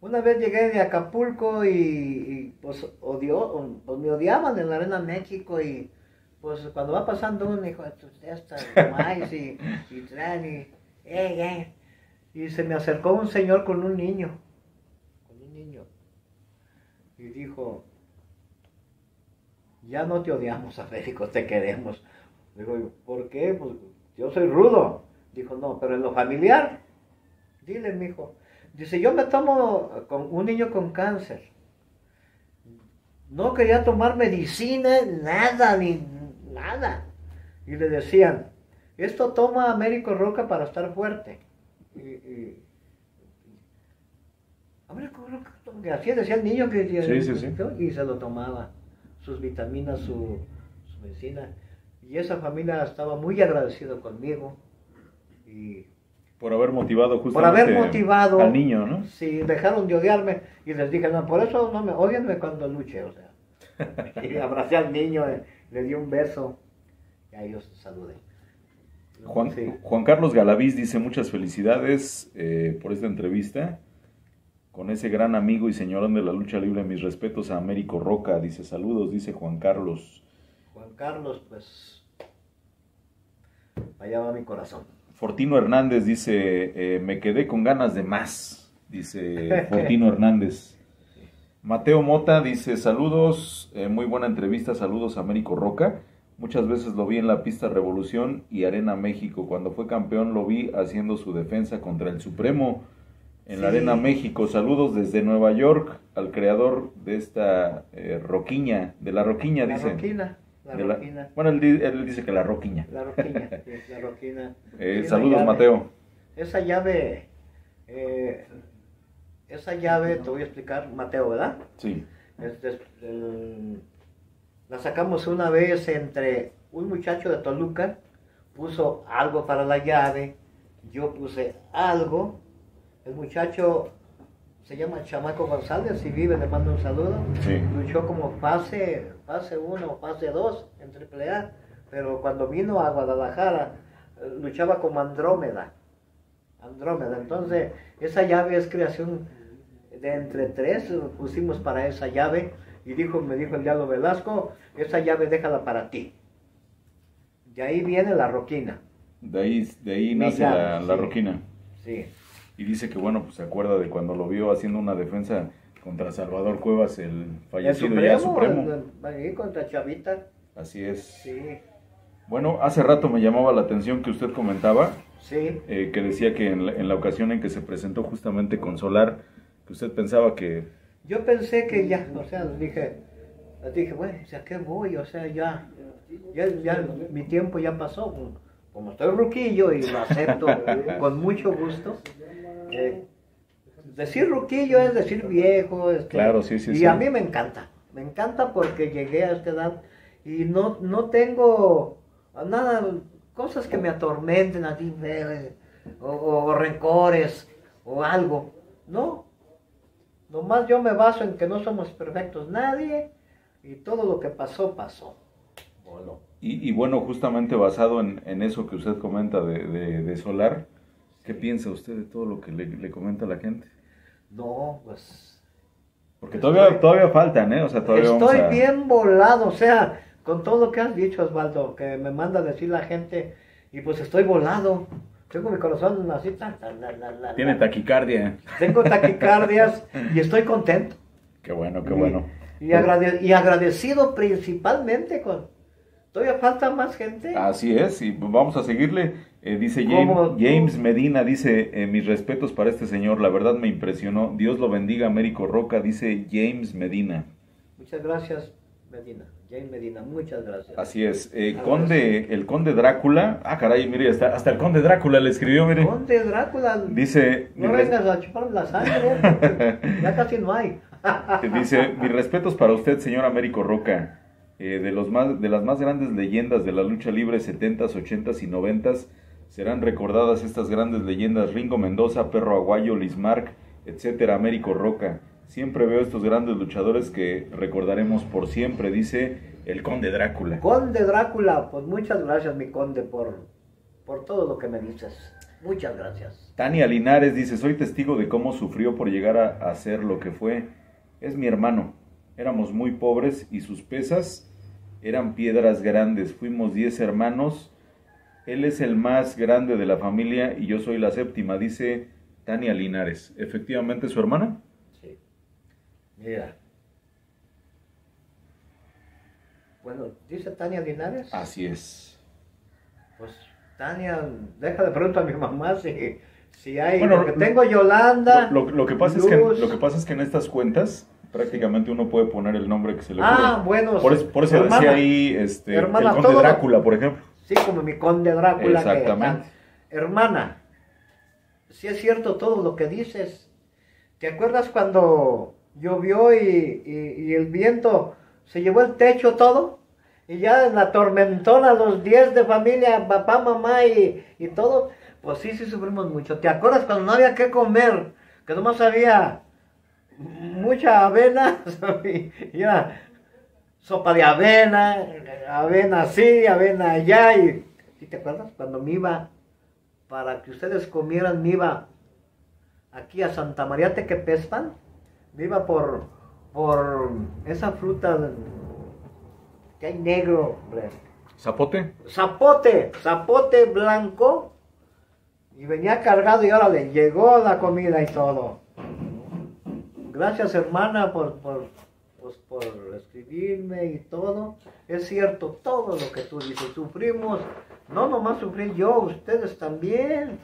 Una vez llegué de Acapulco y, pues, odió, pues me odiaban en la Arena México y pues cuando va pasando un hijo, esta más y, y traen y, eh, eh, y se me acercó un señor con un niño y dijo, ya no te odiamos, Américo, te queremos. Digo, ¿por qué? Pues yo soy rudo. Dijo, no, pero en lo familiar, dile, mi hijo. Dice, yo me tomo con un niño con cáncer. No quería tomar medicina, nada, ni nada. Y le decían, esto toma Américo Roca para estar fuerte. y, así decía el niño que y se lo tomaba, sus vitaminas, su, medicina. Y esa familia estaba muy agradecida conmigo. Y por haber motivado justamente por haber motivado al niño, ¿no? Sí, dejaron de odiarme y les dije, no, por eso no me odienme cuando luche, o sea. y abracé al niño, le, di un beso y a ellos saludé. Juan, Juan Carlos Galaviz dice muchas felicidades eh, por esta entrevista con ese gran amigo y señorón de la lucha libre, mis respetos a Américo Roca, dice saludos, dice Juan Carlos. Juan Carlos, pues, allá va mi corazón. Fortino Hernández dice, eh, me quedé con ganas de más, dice Fortino Hernández. Mateo Mota dice, saludos, eh, muy buena entrevista, saludos a Américo Roca. Muchas veces lo vi en la pista Revolución y Arena México. Cuando fue campeón lo vi haciendo su defensa contra el Supremo en la Arena México. Saludos desde Nueva York al creador de esta eh, roquiña, de la roquiña, la dice. Roquina, la roquina. Bueno, él, dice que la roquiña. La roquiña, la roquina. Eh, saludos, Mateo. Esa llave, eh, esa llave, te voy a explicar, Mateo, ¿verdad? Sí. la sacamos una vez entre un muchacho de Toluca, puso algo para la llave, yo puse algo, el muchacho se llama Chamaco González, si vive le mando un saludo. Luchó como fase, fase 1, fase 2 en AAA, pero cuando vino a Guadalajara luchaba como Andrómeda. Andrómeda. Entonces, esa llave es creación de entre tres, pusimos para esa llave y dijo, me dijo el diablo Velasco, esa llave déjala para ti. De ahí viene la roquina. De ahí, de ahí nace la, la roquina. Sí. y dice que bueno, pues se acuerda de cuando lo vio haciendo una defensa contra Salvador Cuevas, el fallecido el ya Supremo, Supremo. el- ahí contra Chavita. Así es. Sí, Bueno, hace rato me llamaba la atención que usted comentaba, sí. eh, que decía que en la, en la ocasión en que se presentó justamente con Solar, que usted pensaba que Yo pensé que ya, o sea, dije, dije, bueno, sea, ¿qué voy? O sea, ya, ya, ya mi tiempo ya pasó. Como estoy ruquillo y lo acepto con mucho gusto. eh, decir ruquillo es decir viejo. este, Claro, sí, sí, Y sí. a mí me encanta, me encanta porque llegué a esta edad y no, no tengo nada, cosas que me atormenten así, eh, o, o rencores o algo. No, Nomás yo me baso en que no somos perfectos nadie y todo lo que pasó, pasó. Y, y bueno, justamente basado en, en eso que usted comenta de, de- de Solar, ¿qué piensa usted de todo lo que le, le comenta la gente? No, pues. Porque todavía, Estoy- todavía faltan, ¿eh? O sea, todavía vamos Estoy a- bien volado, o sea, con todo lo que has dicho, Osvaldo, que me manda a decir la gente, y pues estoy volado. Tengo mi corazón así, ta, ta, la, Tiene taquicardia. tengo taquicardias y estoy contento. Qué bueno, qué bueno. Y, agrade- y agradecido principalmente con. Todavía falta más gente. Así es, y vamos a seguirle. Eh, dice ¿Cómo James? James Medina, dice, eh, mis respetos para este señor, la verdad me impresionó. Dios lo bendiga, Américo Roca, dice James Medina. Muchas gracias, Medina. Jane Medina, muchas gracias. Así es. Eh, conde, el conde Drácula. Ah, caray, mire, hasta, hasta el conde Drácula le escribió, mire. Conde Drácula, Dice, no vengas a chuparme la sangre, ya casi no hay. dice, mis respetos para usted, señor Américo Roca. Eh, de, los más, de las más grandes leyendas de la lucha libre 70s, 80s y 90s serán recordadas estas grandes leyendas Ringo Mendoza, Perro Aguayo, Lismark, etcétera, Américo Roca. Siempre veo estos grandes luchadores que recordaremos por siempre, dice el conde Drácula. Conde Drácula, pues muchas gracias, mi conde, por, por todo lo que me dices. Muchas gracias. Tania Linares dice, soy testigo de cómo sufrió por llegar a, a ser lo que fue. Es mi hermano. Éramos muy pobres y sus pesas eran piedras grandes. Fuimos 10 hermanos. Él es el más grande de la familia y yo soy la séptima, dice Tania Linares. ¿Efectivamente su hermana? Sí. Mira. Bueno, dice Tania Linares. Así es. Pues Tania, déjale preguntar a mi mamá si, si hay. Bueno, porque lo- tengo Yolanda. Lo, lo que pasa es que, lo que pasa es que en estas cuentas prácticamente uno puede poner el nombre que se le Ah, ocurre. bueno. Por eso, por eso hermana, decía ahí este, hermana, el conde todo Drácula, por ejemplo. Sí, como mi conde Drácula. que- Exactamente. hermana, si es cierto todo lo que dices. ¿Te acuerdas cuando llovió y, y- el viento se llevó el techo todo? Y ya en la tormentona, los 10 de familia, papá, mamá y, y todo, pues sí, sí sufrimos mucho. ¿Te acuerdas cuando no había que comer? Que nomás había mucha avena y era sopa de avena, avena así, avena allá. Y, ¿sí te acuerdas? Cuando me iba, para que ustedes comieran, me iba aquí a Santa María Tequepespan, iba por, por esa fruta que hay negro. ¿Zapote? zapote, zapote blanco, y venía cargado y ahora le llegó la comida y todo. Gracias hermana por, por, pues, por escribirme y todo. Es cierto, todo lo que tú dices, sufrimos, no nomás sufrí yo, ustedes también.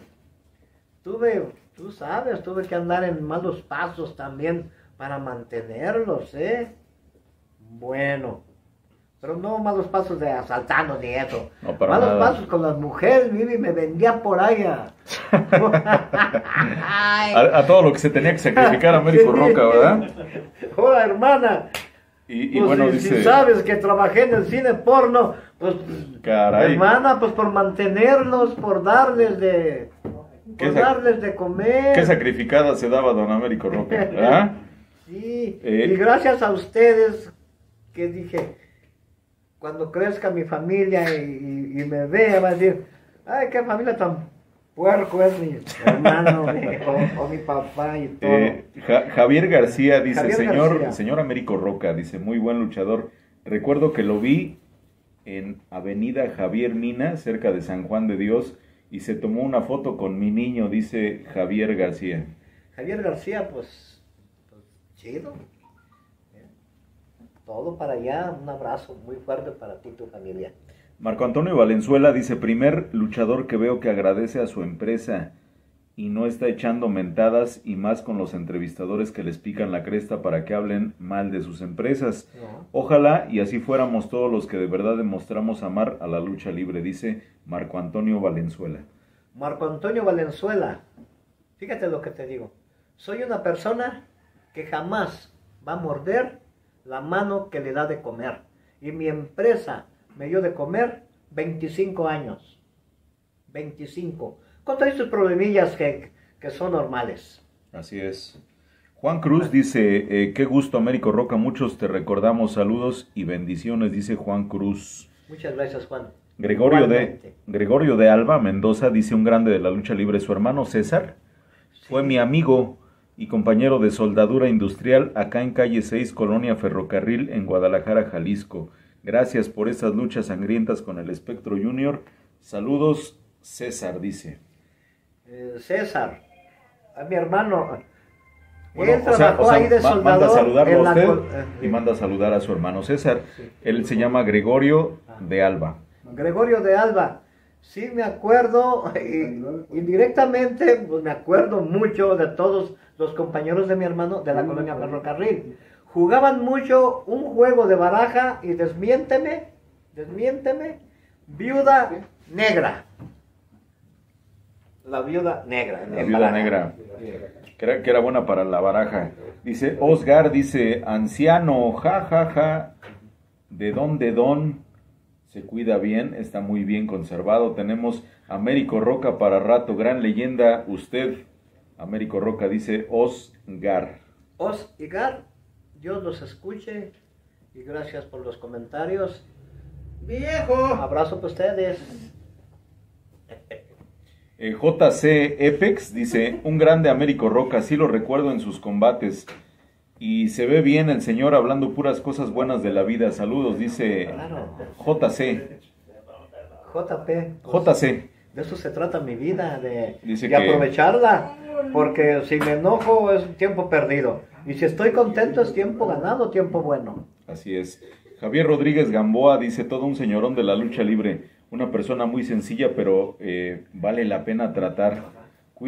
Tuve, tú sabes, tuve que andar en malos pasos también para mantenerlos, ¿eh? Bueno, pero no malos pasos de asaltarnos ni eso. No, para malos nada. pasos con las mujeres, Vivi me vendía por allá. A, a todo lo que se tenía que sacrificar Américo Roca, ¿verdad? Hola, hermana. Y, y Pues, bueno, si, dice... si sabes que trabajé en el cine porno, pues, Caray. hermana, pues por mantenerlos, por darles de, ¿Qué por darles de comer. Qué sacrificada se daba don Américo Roca, ¿verdad? Sí, Eh. y gracias a ustedes que dije, cuando crezca mi familia y, y- y me vea, va a decir, ay, qué familia tan puerco es mi hermano mi- o, o mi papá y todo. Eh, Ja- Javier García dice, Javier señor, García. señor Américo Roca, dice, muy buen luchador. Recuerdo que lo vi en Avenida Javier Mina, cerca de San Juan de Dios, y se tomó una foto con mi niño, dice Javier García. Javier García, pues chido. Todo para allá, un abrazo muy fuerte para ti y tu familia. Marco Antonio Valenzuela dice, primer luchador que veo que agradece a su empresa y no está echando mentadas y más con los entrevistadores que les pican la cresta para que hablen mal de sus empresas. No. Ojalá y así fuéramos todos los que de verdad demostramos amar a la lucha libre, dice Marco Antonio Valenzuela. Marco Antonio Valenzuela, fíjate lo que te digo. Soy una persona que jamás va a morder la mano que le da de comer. Y mi empresa me dio de comer 25 años. 25. Con todos estos problemillas que, que son normales. Así es. Juan Cruz dice, eh, qué gusto Américo Roca, muchos te recordamos, saludos y bendiciones, dice Juan Cruz. Muchas gracias, Juan. Gregorio de. Gregorio de Alba Mendoza dice un grande de la lucha libre, su hermano César fue mi amigo y compañero de soldadura industrial acá en calle 6, Colonia Ferrocarril, en Guadalajara, Jalisco. Gracias por estas luchas sangrientas con el Espectro Junior. Saludos, César dice. Eh, César, a mi hermano. Bueno, él o sea, trabajó o sea, ahí de manda a saludarlo a usted y manda a saludar a su hermano César. Sí. Él se llama Gregorio de Alba. Gregorio de Alba. Sí, me acuerdo, y, indirectamente, pues me acuerdo mucho de todos los compañeros de mi hermano de la colonia Ferrocarril. Jugaban mucho un juego de baraja y desmiénteme, desmiénteme, viuda negra. La viuda negra. La viuda baraja. negra. Que era, que era buena para la baraja. Dice Osgar, dice, anciano, ja, ja, ja, de dónde don, se cuida bien, está muy bien conservado. Tenemos Américo Roca para rato, gran leyenda, usted, Américo Roca, dice Osgar. Os y Gar, Dios los escuche y gracias por los comentarios. ¡Viejo! Abrazo para ustedes. Eh, JC Epex dice, un grande Américo Roca, sí lo recuerdo en sus combates. Y se ve bien el señor hablando puras cosas buenas de la vida. Saludos, dice. JC. JP. pues, JC. De eso se trata mi vida, de, Dice de que- aprovecharla. Porque si me enojo es tiempo perdido. Y si estoy contento es tiempo ganado, tiempo bueno. Así es. Javier Rodríguez Gamboa dice todo un señorón de la lucha libre. Una persona muy sencilla, pero eh, vale la pena tratar.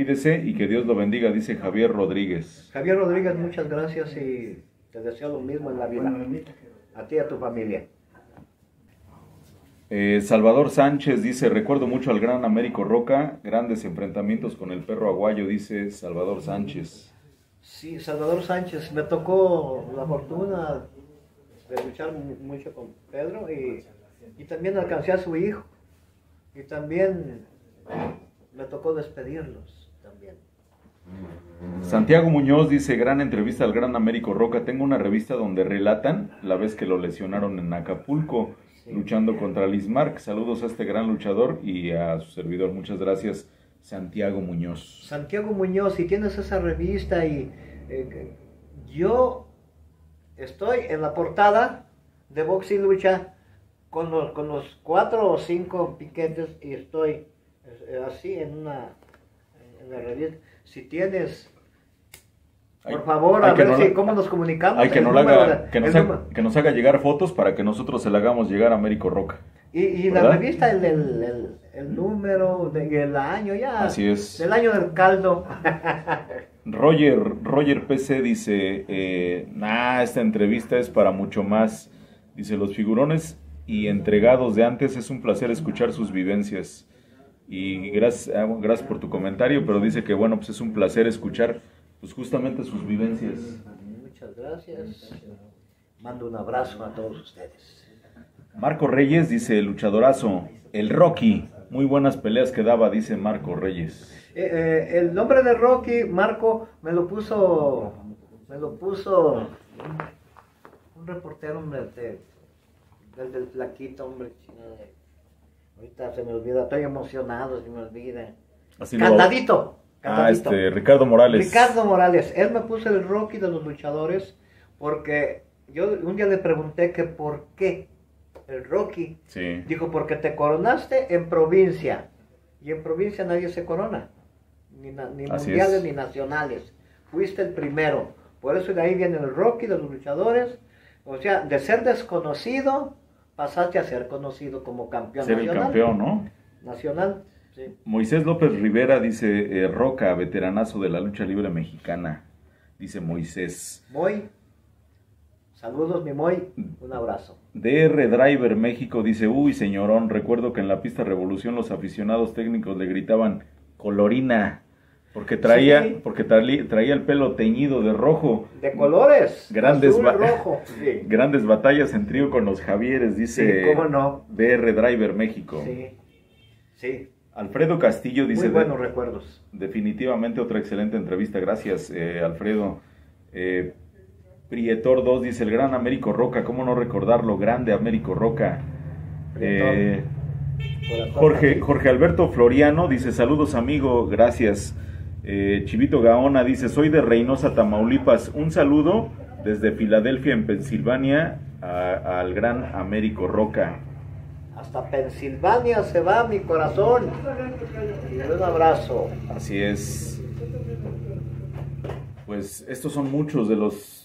Cuídese y que Dios lo bendiga, dice Javier Rodríguez. Javier Rodríguez, muchas gracias y te deseo lo mismo en la vida. A ti y a tu familia. Eh, Salvador Sánchez dice, recuerdo mucho al gran Américo Roca, grandes enfrentamientos con el perro aguayo, dice Salvador Sánchez. Sí, Salvador Sánchez, me tocó la fortuna de luchar mu- mucho con Pedro y, y también alcancé a su hijo. Y también me tocó despedirlos. Santiago Muñoz dice, gran entrevista al gran Américo Roca. Tengo una revista donde relatan la vez que lo lesionaron en Acapulco, luchando contra Lismark. Saludos a este gran luchador y a su servidor. Muchas gracias, Santiago Muñoz. Santiago Muñoz, si tienes esa revista y eh, yo estoy en la portada de Box y Lucha con los, con los cuatro o cinco piquetes y estoy eh, así en una en la revista. Si tienes, por favor, hay a ver no si, la- cómo nos comunicamos. Hay que, el nos número haga, de- que, nos el haga, número. que nos haga llegar fotos para que nosotros se la hagamos llegar a Américo Roca. Y, y la revista, el, el, el, el número de- el año ya. Así es. Del año del caldo. Roger, Roger PC dice, eh, nah, esta entrevista es para mucho más. Dice, los figurones y entregados de antes, es un placer escuchar sus vivencias. Y gracias, ah, gracias por tu comentario, pero dice que bueno, pues es un placer escuchar pues justamente sus vivencias. Muchas gracias. Mando un abrazo a todos ustedes. Marco Reyes dice, luchadorazo, el Rocky, muy buenas peleas que daba, dice Marco Reyes. Eh, eh, el nombre de Rocky, Marco, me lo puso, me lo puso un, un reportero, hombre, de- del, del flaquito, hombre, chino, de- ahorita se me olvida, estoy emocionado, se me olvida. Así Ah, este, Ricardo Morales. Ricardo Morales, él me puso el Rocky de los luchadores porque yo un día le pregunté que por qué el Rocky Sí. Dijo, porque te coronaste en provincia y en provincia nadie se corona, ni, ni mundiales es. ni nacionales. Fuiste el primero. Por eso de ahí viene el Rocky de los luchadores. O sea, de ser desconocido, pasaste a ser conocido como campeón Ser el campeón, ¿no? Nacional, sí. Moisés López Rivera dice, eh, Roca, veteranazo de la lucha libre mexicana. Dice Moisés. Moy, saludos mi Moy, un abrazo. DR Driver México dice, uy señorón, recuerdo que en la pista Revolución los aficionados técnicos le gritaban colorina, porque traía, Sí. porque traía, el pelo teñido de rojo. De colores, Grandes azul, ba- rojo. Sí. Grandes batallas en trío con los Javieres, dice Sí, cómo no. DR Driver México. Sí, sí, Alfredo Castillo dice, muy "De- buenos recuerdos. definitivamente otra excelente entrevista, gracias eh, Alfredo. Eh, Prietor 2 dice, el gran Américo Roca, ¿cómo no recordarlo? Grande Américo Roca. Eh, Jorge. Jorge Alberto Floriano dice, saludos amigo, gracias. Eh, Chivito Gaona dice, soy de Reynosa, Tamaulipas. Un saludo desde Filadelfia, en Pensilvania, al gran Américo Roca. Hasta Pensilvania se va mi corazón. Y un abrazo. Así es. Pues estos son muchos de los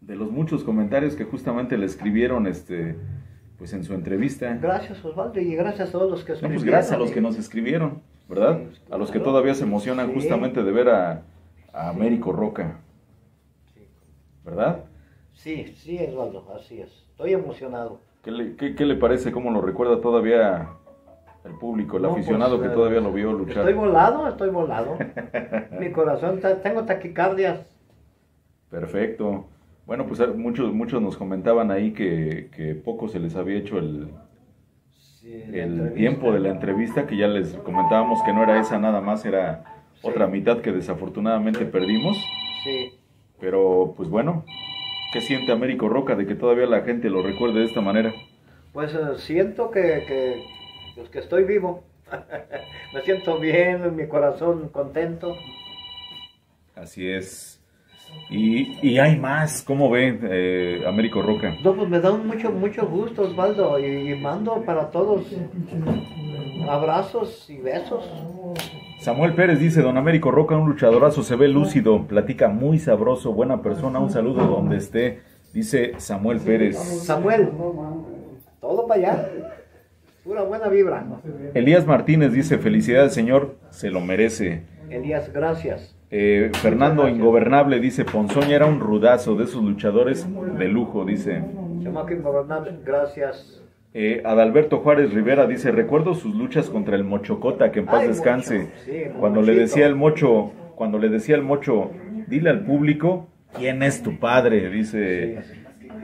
de los muchos comentarios que justamente le escribieron este pues en su entrevista. Gracias Osvaldo y gracias a todos los que No, escribieron. pues gracias a los que nos escribieron, ¿verdad? A los que todavía se emocionan justamente de ver a, a Américo Roca, ¿verdad? Sí, sí Osvaldo, así es. Estoy emocionado. ¿Qué le, qué, qué le parece? ¿Cómo lo recuerda todavía el público, el No, aficionado pues, que eh, todavía lo vio luchar? Estoy volado, estoy volado. mi corazón, tengo taquicardias. Perfecto. Bueno, pues eh, muchos, muchos nos comentaban ahí que, que poco se les había hecho el, Sí, el tiempo de la entrevista, que ya les comentábamos que no era esa nada más, era Sí. otra mitad que desafortunadamente perdimos. Sí. Pero pues bueno, ¿qué siente Américo Roca de que todavía la gente lo recuerde de esta manera? Pues eh, siento que, que, pues, que estoy vivo. Me siento bien, mi corazón contento. Así es. Y, y hay más, ¿cómo ve eh, Américo Roca? No, pues me da mucho, mucho gusto, Osvaldo, y, y mando para todos abrazos y besos. Samuel Pérez dice, don Américo Roca, un luchadorazo, se ve lúcido, platica muy sabroso, buena persona, un saludo donde esté, dice Samuel Pérez. Samuel, todo para allá. Pura buena vibra. Elías Martínez dice, felicidades señor, se lo merece. Elías, gracias. Eh, Fernando Ingobernable dice, Ponzoña era un rudazo de esos luchadores de lujo, dice. Chamaco Ingobernable, gracias. Eh, Adalberto Juárez Rivera dice, recuerdo sus luchas contra el Mochocota, que en paz Ay, descanse. Sí, cuando le decía el Mocho, cuando le decía el Mocho, dile al público quién es tu padre, dice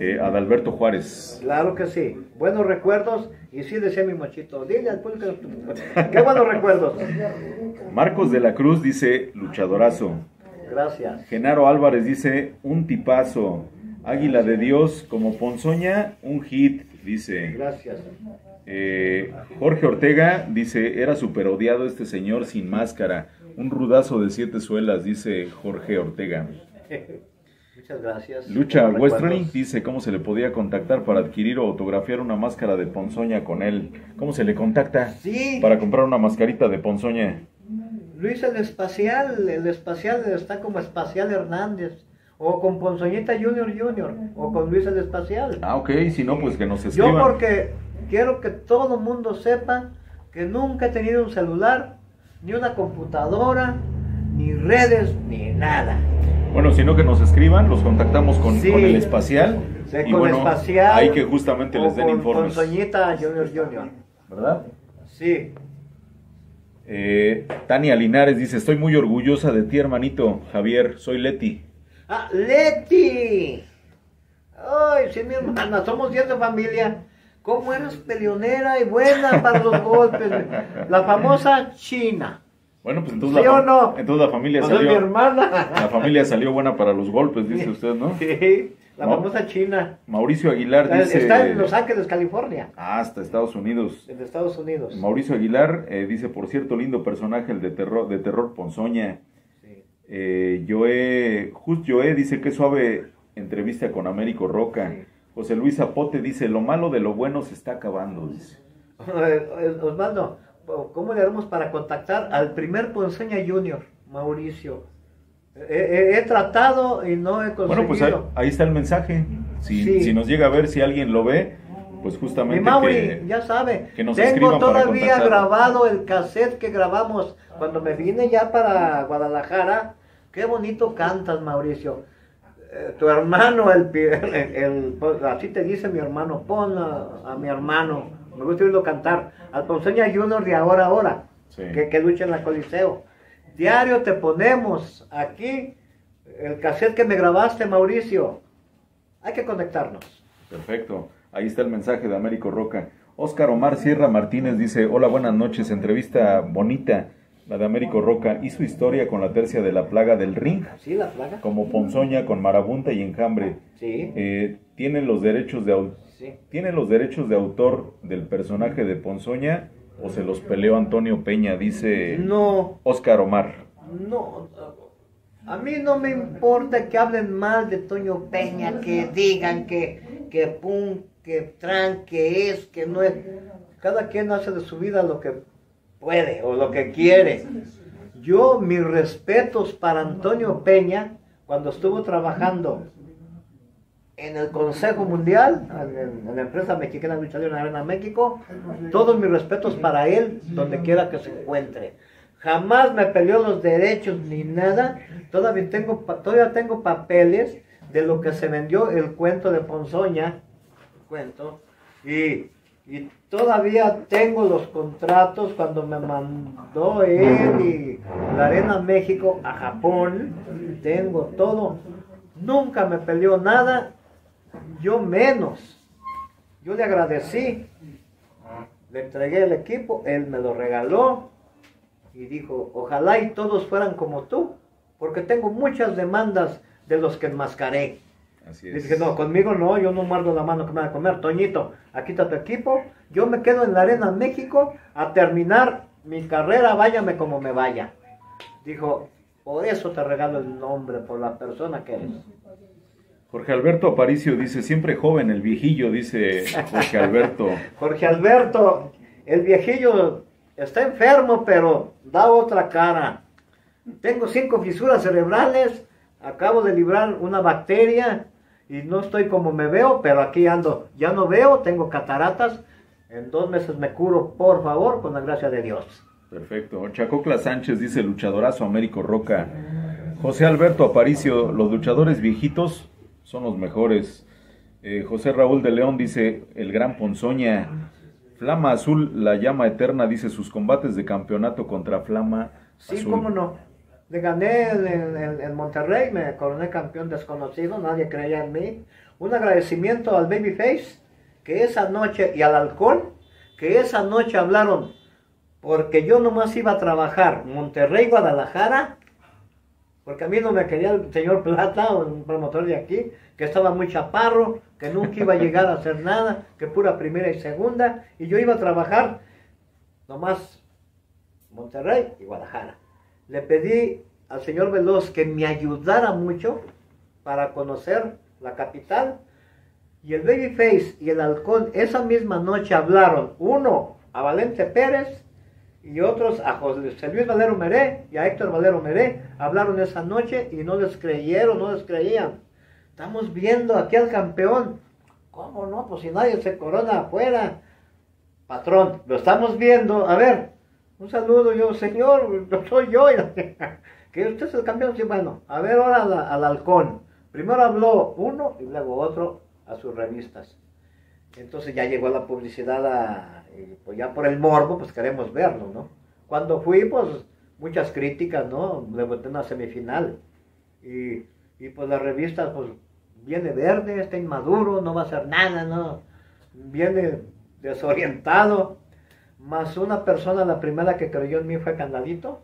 eh, Adalberto Juárez. Claro que sí. Buenos recuerdos. Y sí decía mi mochito, dile al público. Qué buenos recuerdos. Marcos de la Cruz dice, luchadorazo. Gracias. Genaro Álvarez dice, un tipazo. Águila de Dios, como Ponzoña, un hit, dice. Gracias. Eh, Jorge Ortega dice, era super odiado este señor sin máscara. Un rudazo de siete suelas, dice Jorge Ortega. Muchas gracias. Lucha recuerdos. dice cómo se le podía contactar para adquirir o autografiar una máscara de Ponzoña con él. ¿Cómo se le contacta Sí, para comprar una mascarita de Ponzoña? Luis el espacial, el espacial está como espacial Hernández. O con Ponzoñita Junior Junior. O con Luis el espacial. Ah, ok, si no, pues que nos Yo escriban. porque quiero que todo el mundo sepa que nunca he tenido un celular, ni una computadora, ni redes, ni nada. Bueno, si no, que nos escriban, los contactamos con, Sí. con el espacial. Sí, y con bueno, espacial. ahí que justamente les den con informes. Ponzoñita Junior Junior. ¿Verdad? Sí. Eh, Tania Linares dice, estoy muy orgullosa de ti, hermanito Javier, soy Leti. ¡Ah, Leti! Ay, sí, mi hermana, somos 10 de familia. ¿Cómo eres peleonera y buena para los golpes? La famosa China. Bueno, pues entonces, ¿Sí la, o no? entonces la familia sea, mi salió, hermana. la familia salió buena para los golpes, dice usted, ¿no? Sí, la No. famosa China. Mauricio Aguilar dice... Está en Los Ángeles, California, Ah, hasta Estados Unidos. en Estados Unidos. Mauricio Aguilar eh, dice, por cierto, lindo personaje el de terror, de terror Ponzoña. Sí. Eh, Joé, Just Joé dice que suave entrevista con Américo Roca. Sí. José Luis Zapote dice, lo malo de lo bueno se está acabando, dice. Osvaldo, ¿cómo le haremos para contactar al primer Ponceña Junior, Mauricio? He, he- he tratado y no he conseguido. Bueno, pues ahí, ahí está el mensaje. Si, Sí. si nos llega a ver, si alguien lo ve, pues Mi justamente Mauri, que... ya sabe, que nos tengo todavía grabado el cassette que grabamos cuando me vine ya para Guadalajara. Qué bonito cantas, Mauricio. Eh, tu hermano, el, el- el- así te dice mi hermano, pon a, a mi hermano, me gusta oírlo cantar, al Ponceña Junior de ahora a ahora, Sí. que, que lucha en la Coliseo. Diario te ponemos aquí el cassette que me grabaste, Mauricio. Hay que conectarnos. Perfecto. Ahí está el mensaje de Américo Roca. Óscar Omar Sierra Martínez dice, hola, buenas noches, entrevista bonita, la de Américo Roca. Hizo historia con la tercia de la plaga del ring, ¿Sí, la plaga? como Ponzoña con Marabunta y Enjambre. Sí, Eh, tiene los derechos de sí. ¿Tiene los derechos de autor del personaje de Ponzoña o se los peleó Antonio Peña? Dice No, Óscar Omar. no. A mí no me importa que hablen mal de Toño Peña, que digan que, que pum, que tran, que es, que no es. Cada quien hace de su vida lo que puede o lo que quiere. Yo, mis respetos para Antonio Peña, cuando estuvo trabajando en el Consejo Mundial, en, en la empresa mexicana lucha libre en Arena México, todos mis respetos para él, donde quiera que se encuentre. Jamás me peleó los derechos ni nada. Todavía tengo, todavía tengo papeles de lo que se vendió el cuento de Ponzoña, cuento, y, y todavía tengo los contratos cuando me mandó él y la Arena México a Japón. Tengo todo. Nunca me peleó nada, yo menos. Yo le agradecí, le entregué el equipo, él me lo regaló y dijo, ojalá y todos fueran como tú, porque tengo muchas demandas de los que enmascaré. Así es. dije, no, conmigo no, yo no muerdo la mano que me van a comer. Toñito, aquí está tu equipo, yo me quedo en la Arena México a terminar mi carrera, váyame como me vaya. Dijo, por eso te regalo el nombre, por la persona que eres. Jorge Alberto Aparicio dice, siempre joven, el viejillo, dice Jorge Alberto. Jorge Alberto, el viejillo está enfermo, pero da otra cara. Tengo cinco fisuras cerebrales, acabo de librar una bacteria y no estoy como me veo, pero aquí ando. Ya no veo, tengo cataratas. En dos meses me curo, por favor, con la gracia de Dios. Perfecto. Chacocla Sánchez dice, luchadorazo Américo Roca. José Alberto Aparicio, los luchadores viejitos son los mejores. Eh, José Raúl de León dice, el gran Ponzoña. Flama Azul, la llama eterna, dice, sus combates de campeonato contra Flama Sí, Azul. cómo no. Le gané en, en- en Monterrey, me coroné campeón desconocido, nadie creía en mí. Un agradecimiento al Babyface, que esa noche, y al Halcón, que esa noche hablaron, porque yo nomás iba a trabajar Monterrey, Guadalajara, porque a mí no me quería el señor Plata, un promotor de aquí, que estaba muy chaparro, que nunca iba a llegar a hacer nada, que pura primera y segunda, y yo iba a trabajar nomás Monterrey y Guadalajara. Le pedí al señor Veloz que me ayudara mucho para conocer la capital. Y el Babyface y el Halcón esa misma noche hablaron, uno a Valente Pérez y otros a José Luis Valero Meré y a Héctor Valero Meré. Hablaron esa noche y no les creyeron, no les creían. Estamos viendo aquí al campeón. ¿Cómo no? Pues si nadie se corona afuera. Patrón, lo estamos viendo. A ver, un saludo yo, señor, soy yo. Que usted es el campeón, sí, bueno. A ver ahora al, al halcón. Primero habló uno y luego otro a sus revistas. Entonces ya llegó la publicidad a, y pues ya por el morbo, pues queremos verlo, ¿no? Cuando fui, pues muchas críticas, ¿no? Debuté en una semifinal. Y, y pues la revista, pues viene verde, está inmaduro, no va a hacer nada, ¿no? Viene desorientado. Más una persona, la primera que creyó en mí fue Candadito,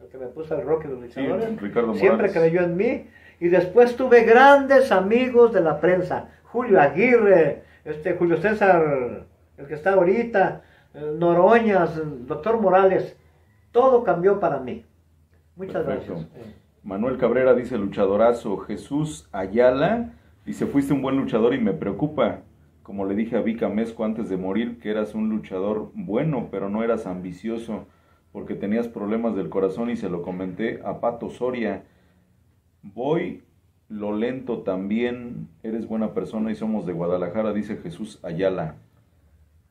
el que me puso el rock y los Sí, luchadores. Ricardo Siempre creyó en mí. Y después tuve grandes amigos de la prensa. Julio Aguirre, este Julio César, el que está ahorita, eh, Noroñas, doctor Morales. Todo cambió para mí. Muchas Perfecto. gracias. Manuel Cabrera dice luchadorazo. Jesús Ayala dice fuiste un buen luchador y me preocupa como le dije a Vika Mesco antes de morir, que eras un luchador bueno, pero no eras ambicioso, porque tenías problemas del corazón y se lo comenté a Pato Soria. Voy lo lento también, eres buena persona y somos de Guadalajara, dice Jesús Ayala.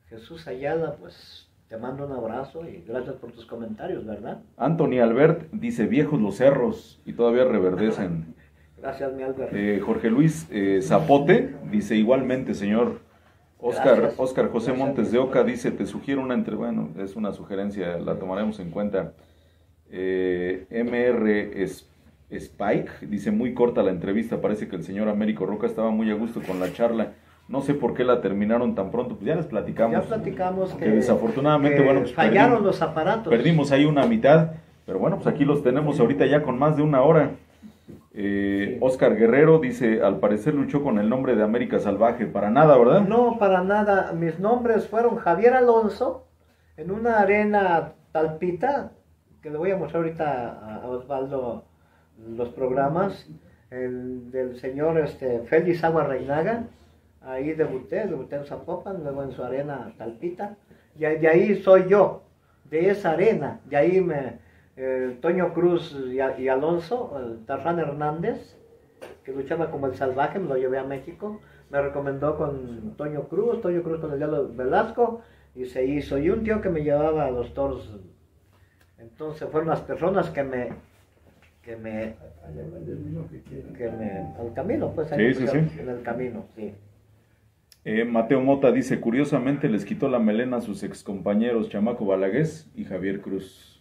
Jesús Ayala, pues te mando un abrazo y gracias por tus comentarios, ¿verdad? Anthony Albert dice, viejos los cerros y todavía reverdecen. gracias, mi Albert. Eh, Jorge Luis eh, Zapote dice, igualmente, señor. Oscar, Oscar José Montes de Oca dice, te sugiero una entre, bueno, es una sugerencia, la tomaremos en cuenta. Eh, MR Spike dice, muy corta la entrevista, parece que el señor Américo Roca estaba muy a gusto con la charla. No sé por qué la terminaron tan pronto, pues ya les platicamos. Ya platicamos que, desafortunadamente, bueno, pues fallaron los aparatos. Perdimos ahí una mitad, pero bueno, pues aquí los tenemos ahorita ya con más de una hora. Eh, Oscar Guerrero dice, al parecer luchó con el nombre de América Salvaje. Para nada, ¿verdad? No, para nada. Mis nombres fueron Javier Alonso en una arena talpita, que le voy a mostrar ahorita a Osvaldo los programas, el del señor este, Félix Agua Reinaga ahí debuté, debuté en Zapopan, luego en su arena Talpita, y de ahí soy yo, de esa arena, de ahí me, eh, Toño Cruz y, Alonso, el Tarrán Hernández, que luchaba como el salvaje, me lo llevé a México, me recomendó con Toño Cruz, Toño Cruz con el Diablo Velasco, y se hizo, y un tío que me llevaba a los toros, entonces fueron las personas que me, que me, que me, al camino, pues ahí sí, sí, en el camino, sí. Eh, Mateo Mota dice, curiosamente les quitó la melena a sus excompañeros Chamaco Balagués y Javier Cruz.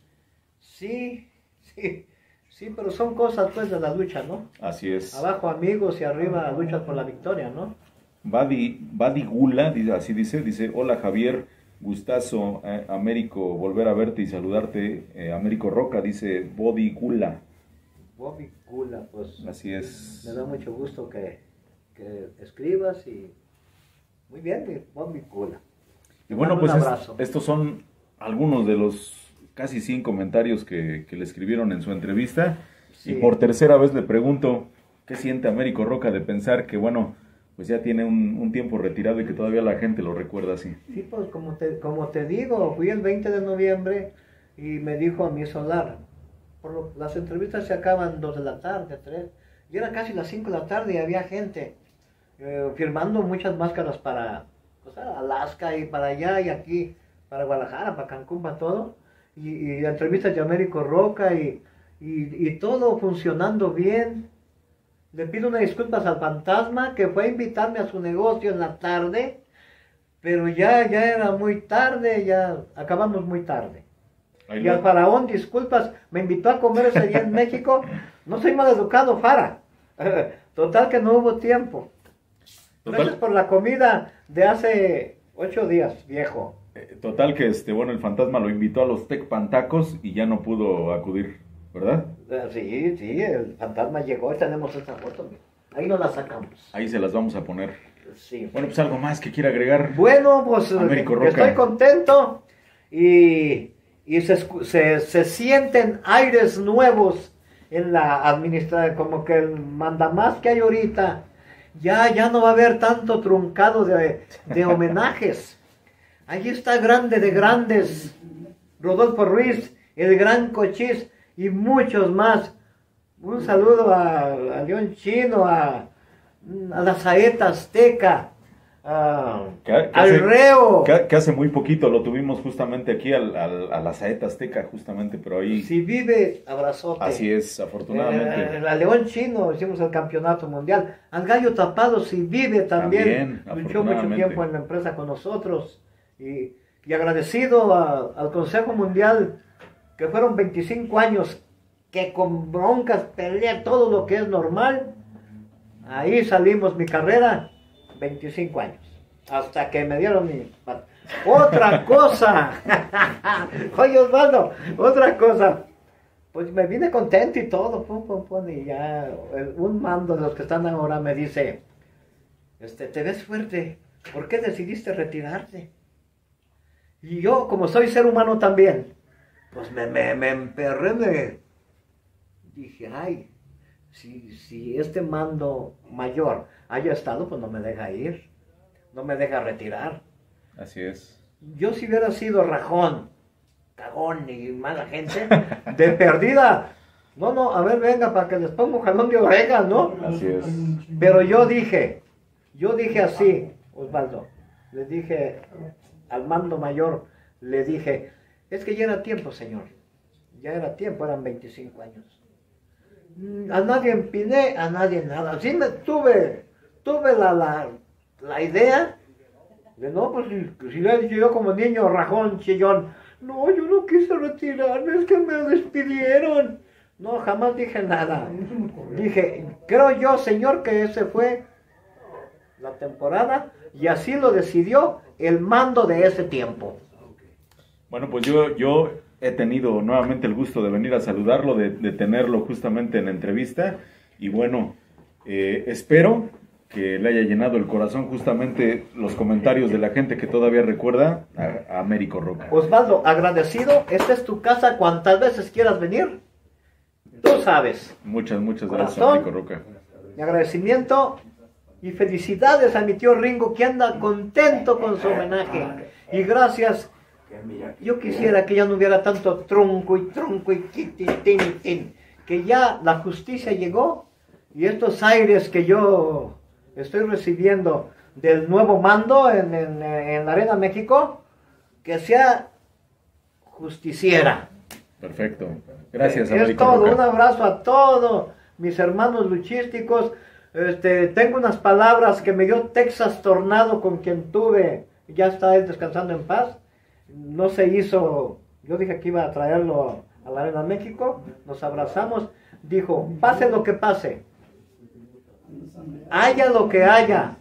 Sí, sí, sí, pero son cosas pues de la lucha, ¿no? Así es. Abajo amigos y arriba luchas por la victoria, ¿no? Badi, Badi Gula, así dice, dice, hola Javier, gustazo, eh, Américo, volver a verte y saludarte. Eh, Américo Roca, dice Body Gula. Bobby Gula, pues. Así es. Me da mucho gusto que, que escribas y muy bien, mi cola. Y bueno, pues estos son algunos de los casi 100 comentarios que, le escribieron en su entrevista. Y por tercera vez le pregunto, ¿qué siente Américo Roca de pensar que, bueno, pues ya tiene un, tiempo retirado y que todavía la gente lo recuerda así? Sí, pues como te, como te digo, fui el 20 de noviembre y me dijo a mi solar, por las entrevistas se acaban 2 de la tarde, 3, y era casi las 5 de la tarde y había gente. Eh, firmando muchas máscaras para pues, Alaska y para allá y aquí, para Guadalajara, para Cancún, para todo. Y, y entrevistas de Américo Roca y, y, todo funcionando bien. Le pido unas disculpas al fantasma que fue a invitarme a su negocio en la tarde, pero ya, ya era muy tarde, ya acabamos muy tarde. y al faraón, disculpas, me invitó a comer ese día en México. No soy mal educado, Fara. Total que no hubo tiempo. Gracias por la comida de hace ocho días, viejo. Eh, total que este, bueno, el fantasma lo invitó a los Tec Pantacos y ya no pudo acudir, ¿verdad? Eh, sí, sí, el fantasma llegó tenemos esta foto. Ahí nos la sacamos. Ahí se las vamos a poner. Sí. Bueno, pues algo más que quiera agregar. Bueno, pues estoy contento y, y se, se, se, sienten aires nuevos en la administración, como que el mandamás que hay ahorita ya, ya no va a haber tanto truncado de, homenajes. Allí está grande de grandes, Rodolfo Ruiz, el gran Cochís y muchos más. Un saludo a, León Chino, a, a la Saeta Azteca, Ah, al reo. Que, hace muy poquito lo tuvimos justamente aquí al, a la saeta azteca, justamente, pero ahí. Si vive, abrazote. Así es, afortunadamente. Eh, León Chino, hicimos el campeonato mundial. Al gallo tapado, si vive también. luchó mucho tiempo en la empresa con nosotros. Y, y agradecido al Consejo Mundial, que fueron 25 años, que con broncas peleé todo lo que es normal. Ahí salimos mi carrera 25 años. Hasta que me dieron mi... Otra cosa. Oye, Osvaldo, otra cosa. Pues me vine contento y todo, pum, pum, pum, y ya un mando de los que están ahora me dice, este, te ves fuerte, ¿por qué decidiste retirarte? Y yo, como soy ser humano también, pues me, me, me emperré, me dije, ay, si, si este mando mayor haya estado, pues no me deja ir. no me deja retirar. Así es. Yo si hubiera sido rajón, cagón y mala gente, de perdida. No, no, a ver, venga, para que les ponga un jalón de orejas, ¿no? Así es. Pero yo dije, yo dije así, Osvaldo, le dije al mando mayor, le dije, es que ya era tiempo, señor, ya era tiempo, eran 25 años. Mm, A nadie empiné, a nadie nada. Sí me tuve, tuve la, la, la idea de no, pues si, si le yo como niño rajón, chillón, no, yo no quise retirarme, es que me despidieron. No, jamás dije nada. Dije, creo yo, señor, que ese fue la temporada y así lo decidió el mando de ese tiempo. Bueno, pues yo, yo he tenido nuevamente el gusto de venir a saludarlo, de, de tenerlo justamente en entrevista. Y bueno, eh, espero que le haya llenado el corazón justamente los comentarios de la gente que todavía recuerda a, a Américo Roca. Osvaldo, agradecido, esta es tu casa cuantas veces quieras venir. Tú sabes. Muchas, muchas gracias, Corazón. Américo Roca. Mi agradecimiento y felicidades a mi tío Ringo que anda contento con su homenaje. Y gracias. Yo quisiera que ya no hubiera tanto tronco y tronco y tin. que ya la justicia llegó y estos aires que yo estoy recibiendo del nuevo mando en, en- en la Arena México, que sea justiciera. Perfecto. Gracias, Es todo, un abrazo a todos mis hermanos luchísticos. Este, tengo unas palabras que me dio Texas Tornado con quien tuve, ya está él descansando en paz. No se hizo, yo dije que iba a traerlo a la Arena México, nos abrazamos, dijo, pase lo que pase, haya lo que haya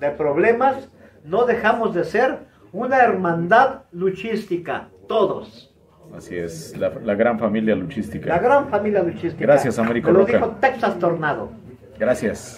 de problemas, no dejamos de ser una hermandad luchística, todos. Así es, la, la gran familia luchística. La gran familia luchística. Gracias, Américo Me lo Roca. dijo Texas Tornado. Gracias.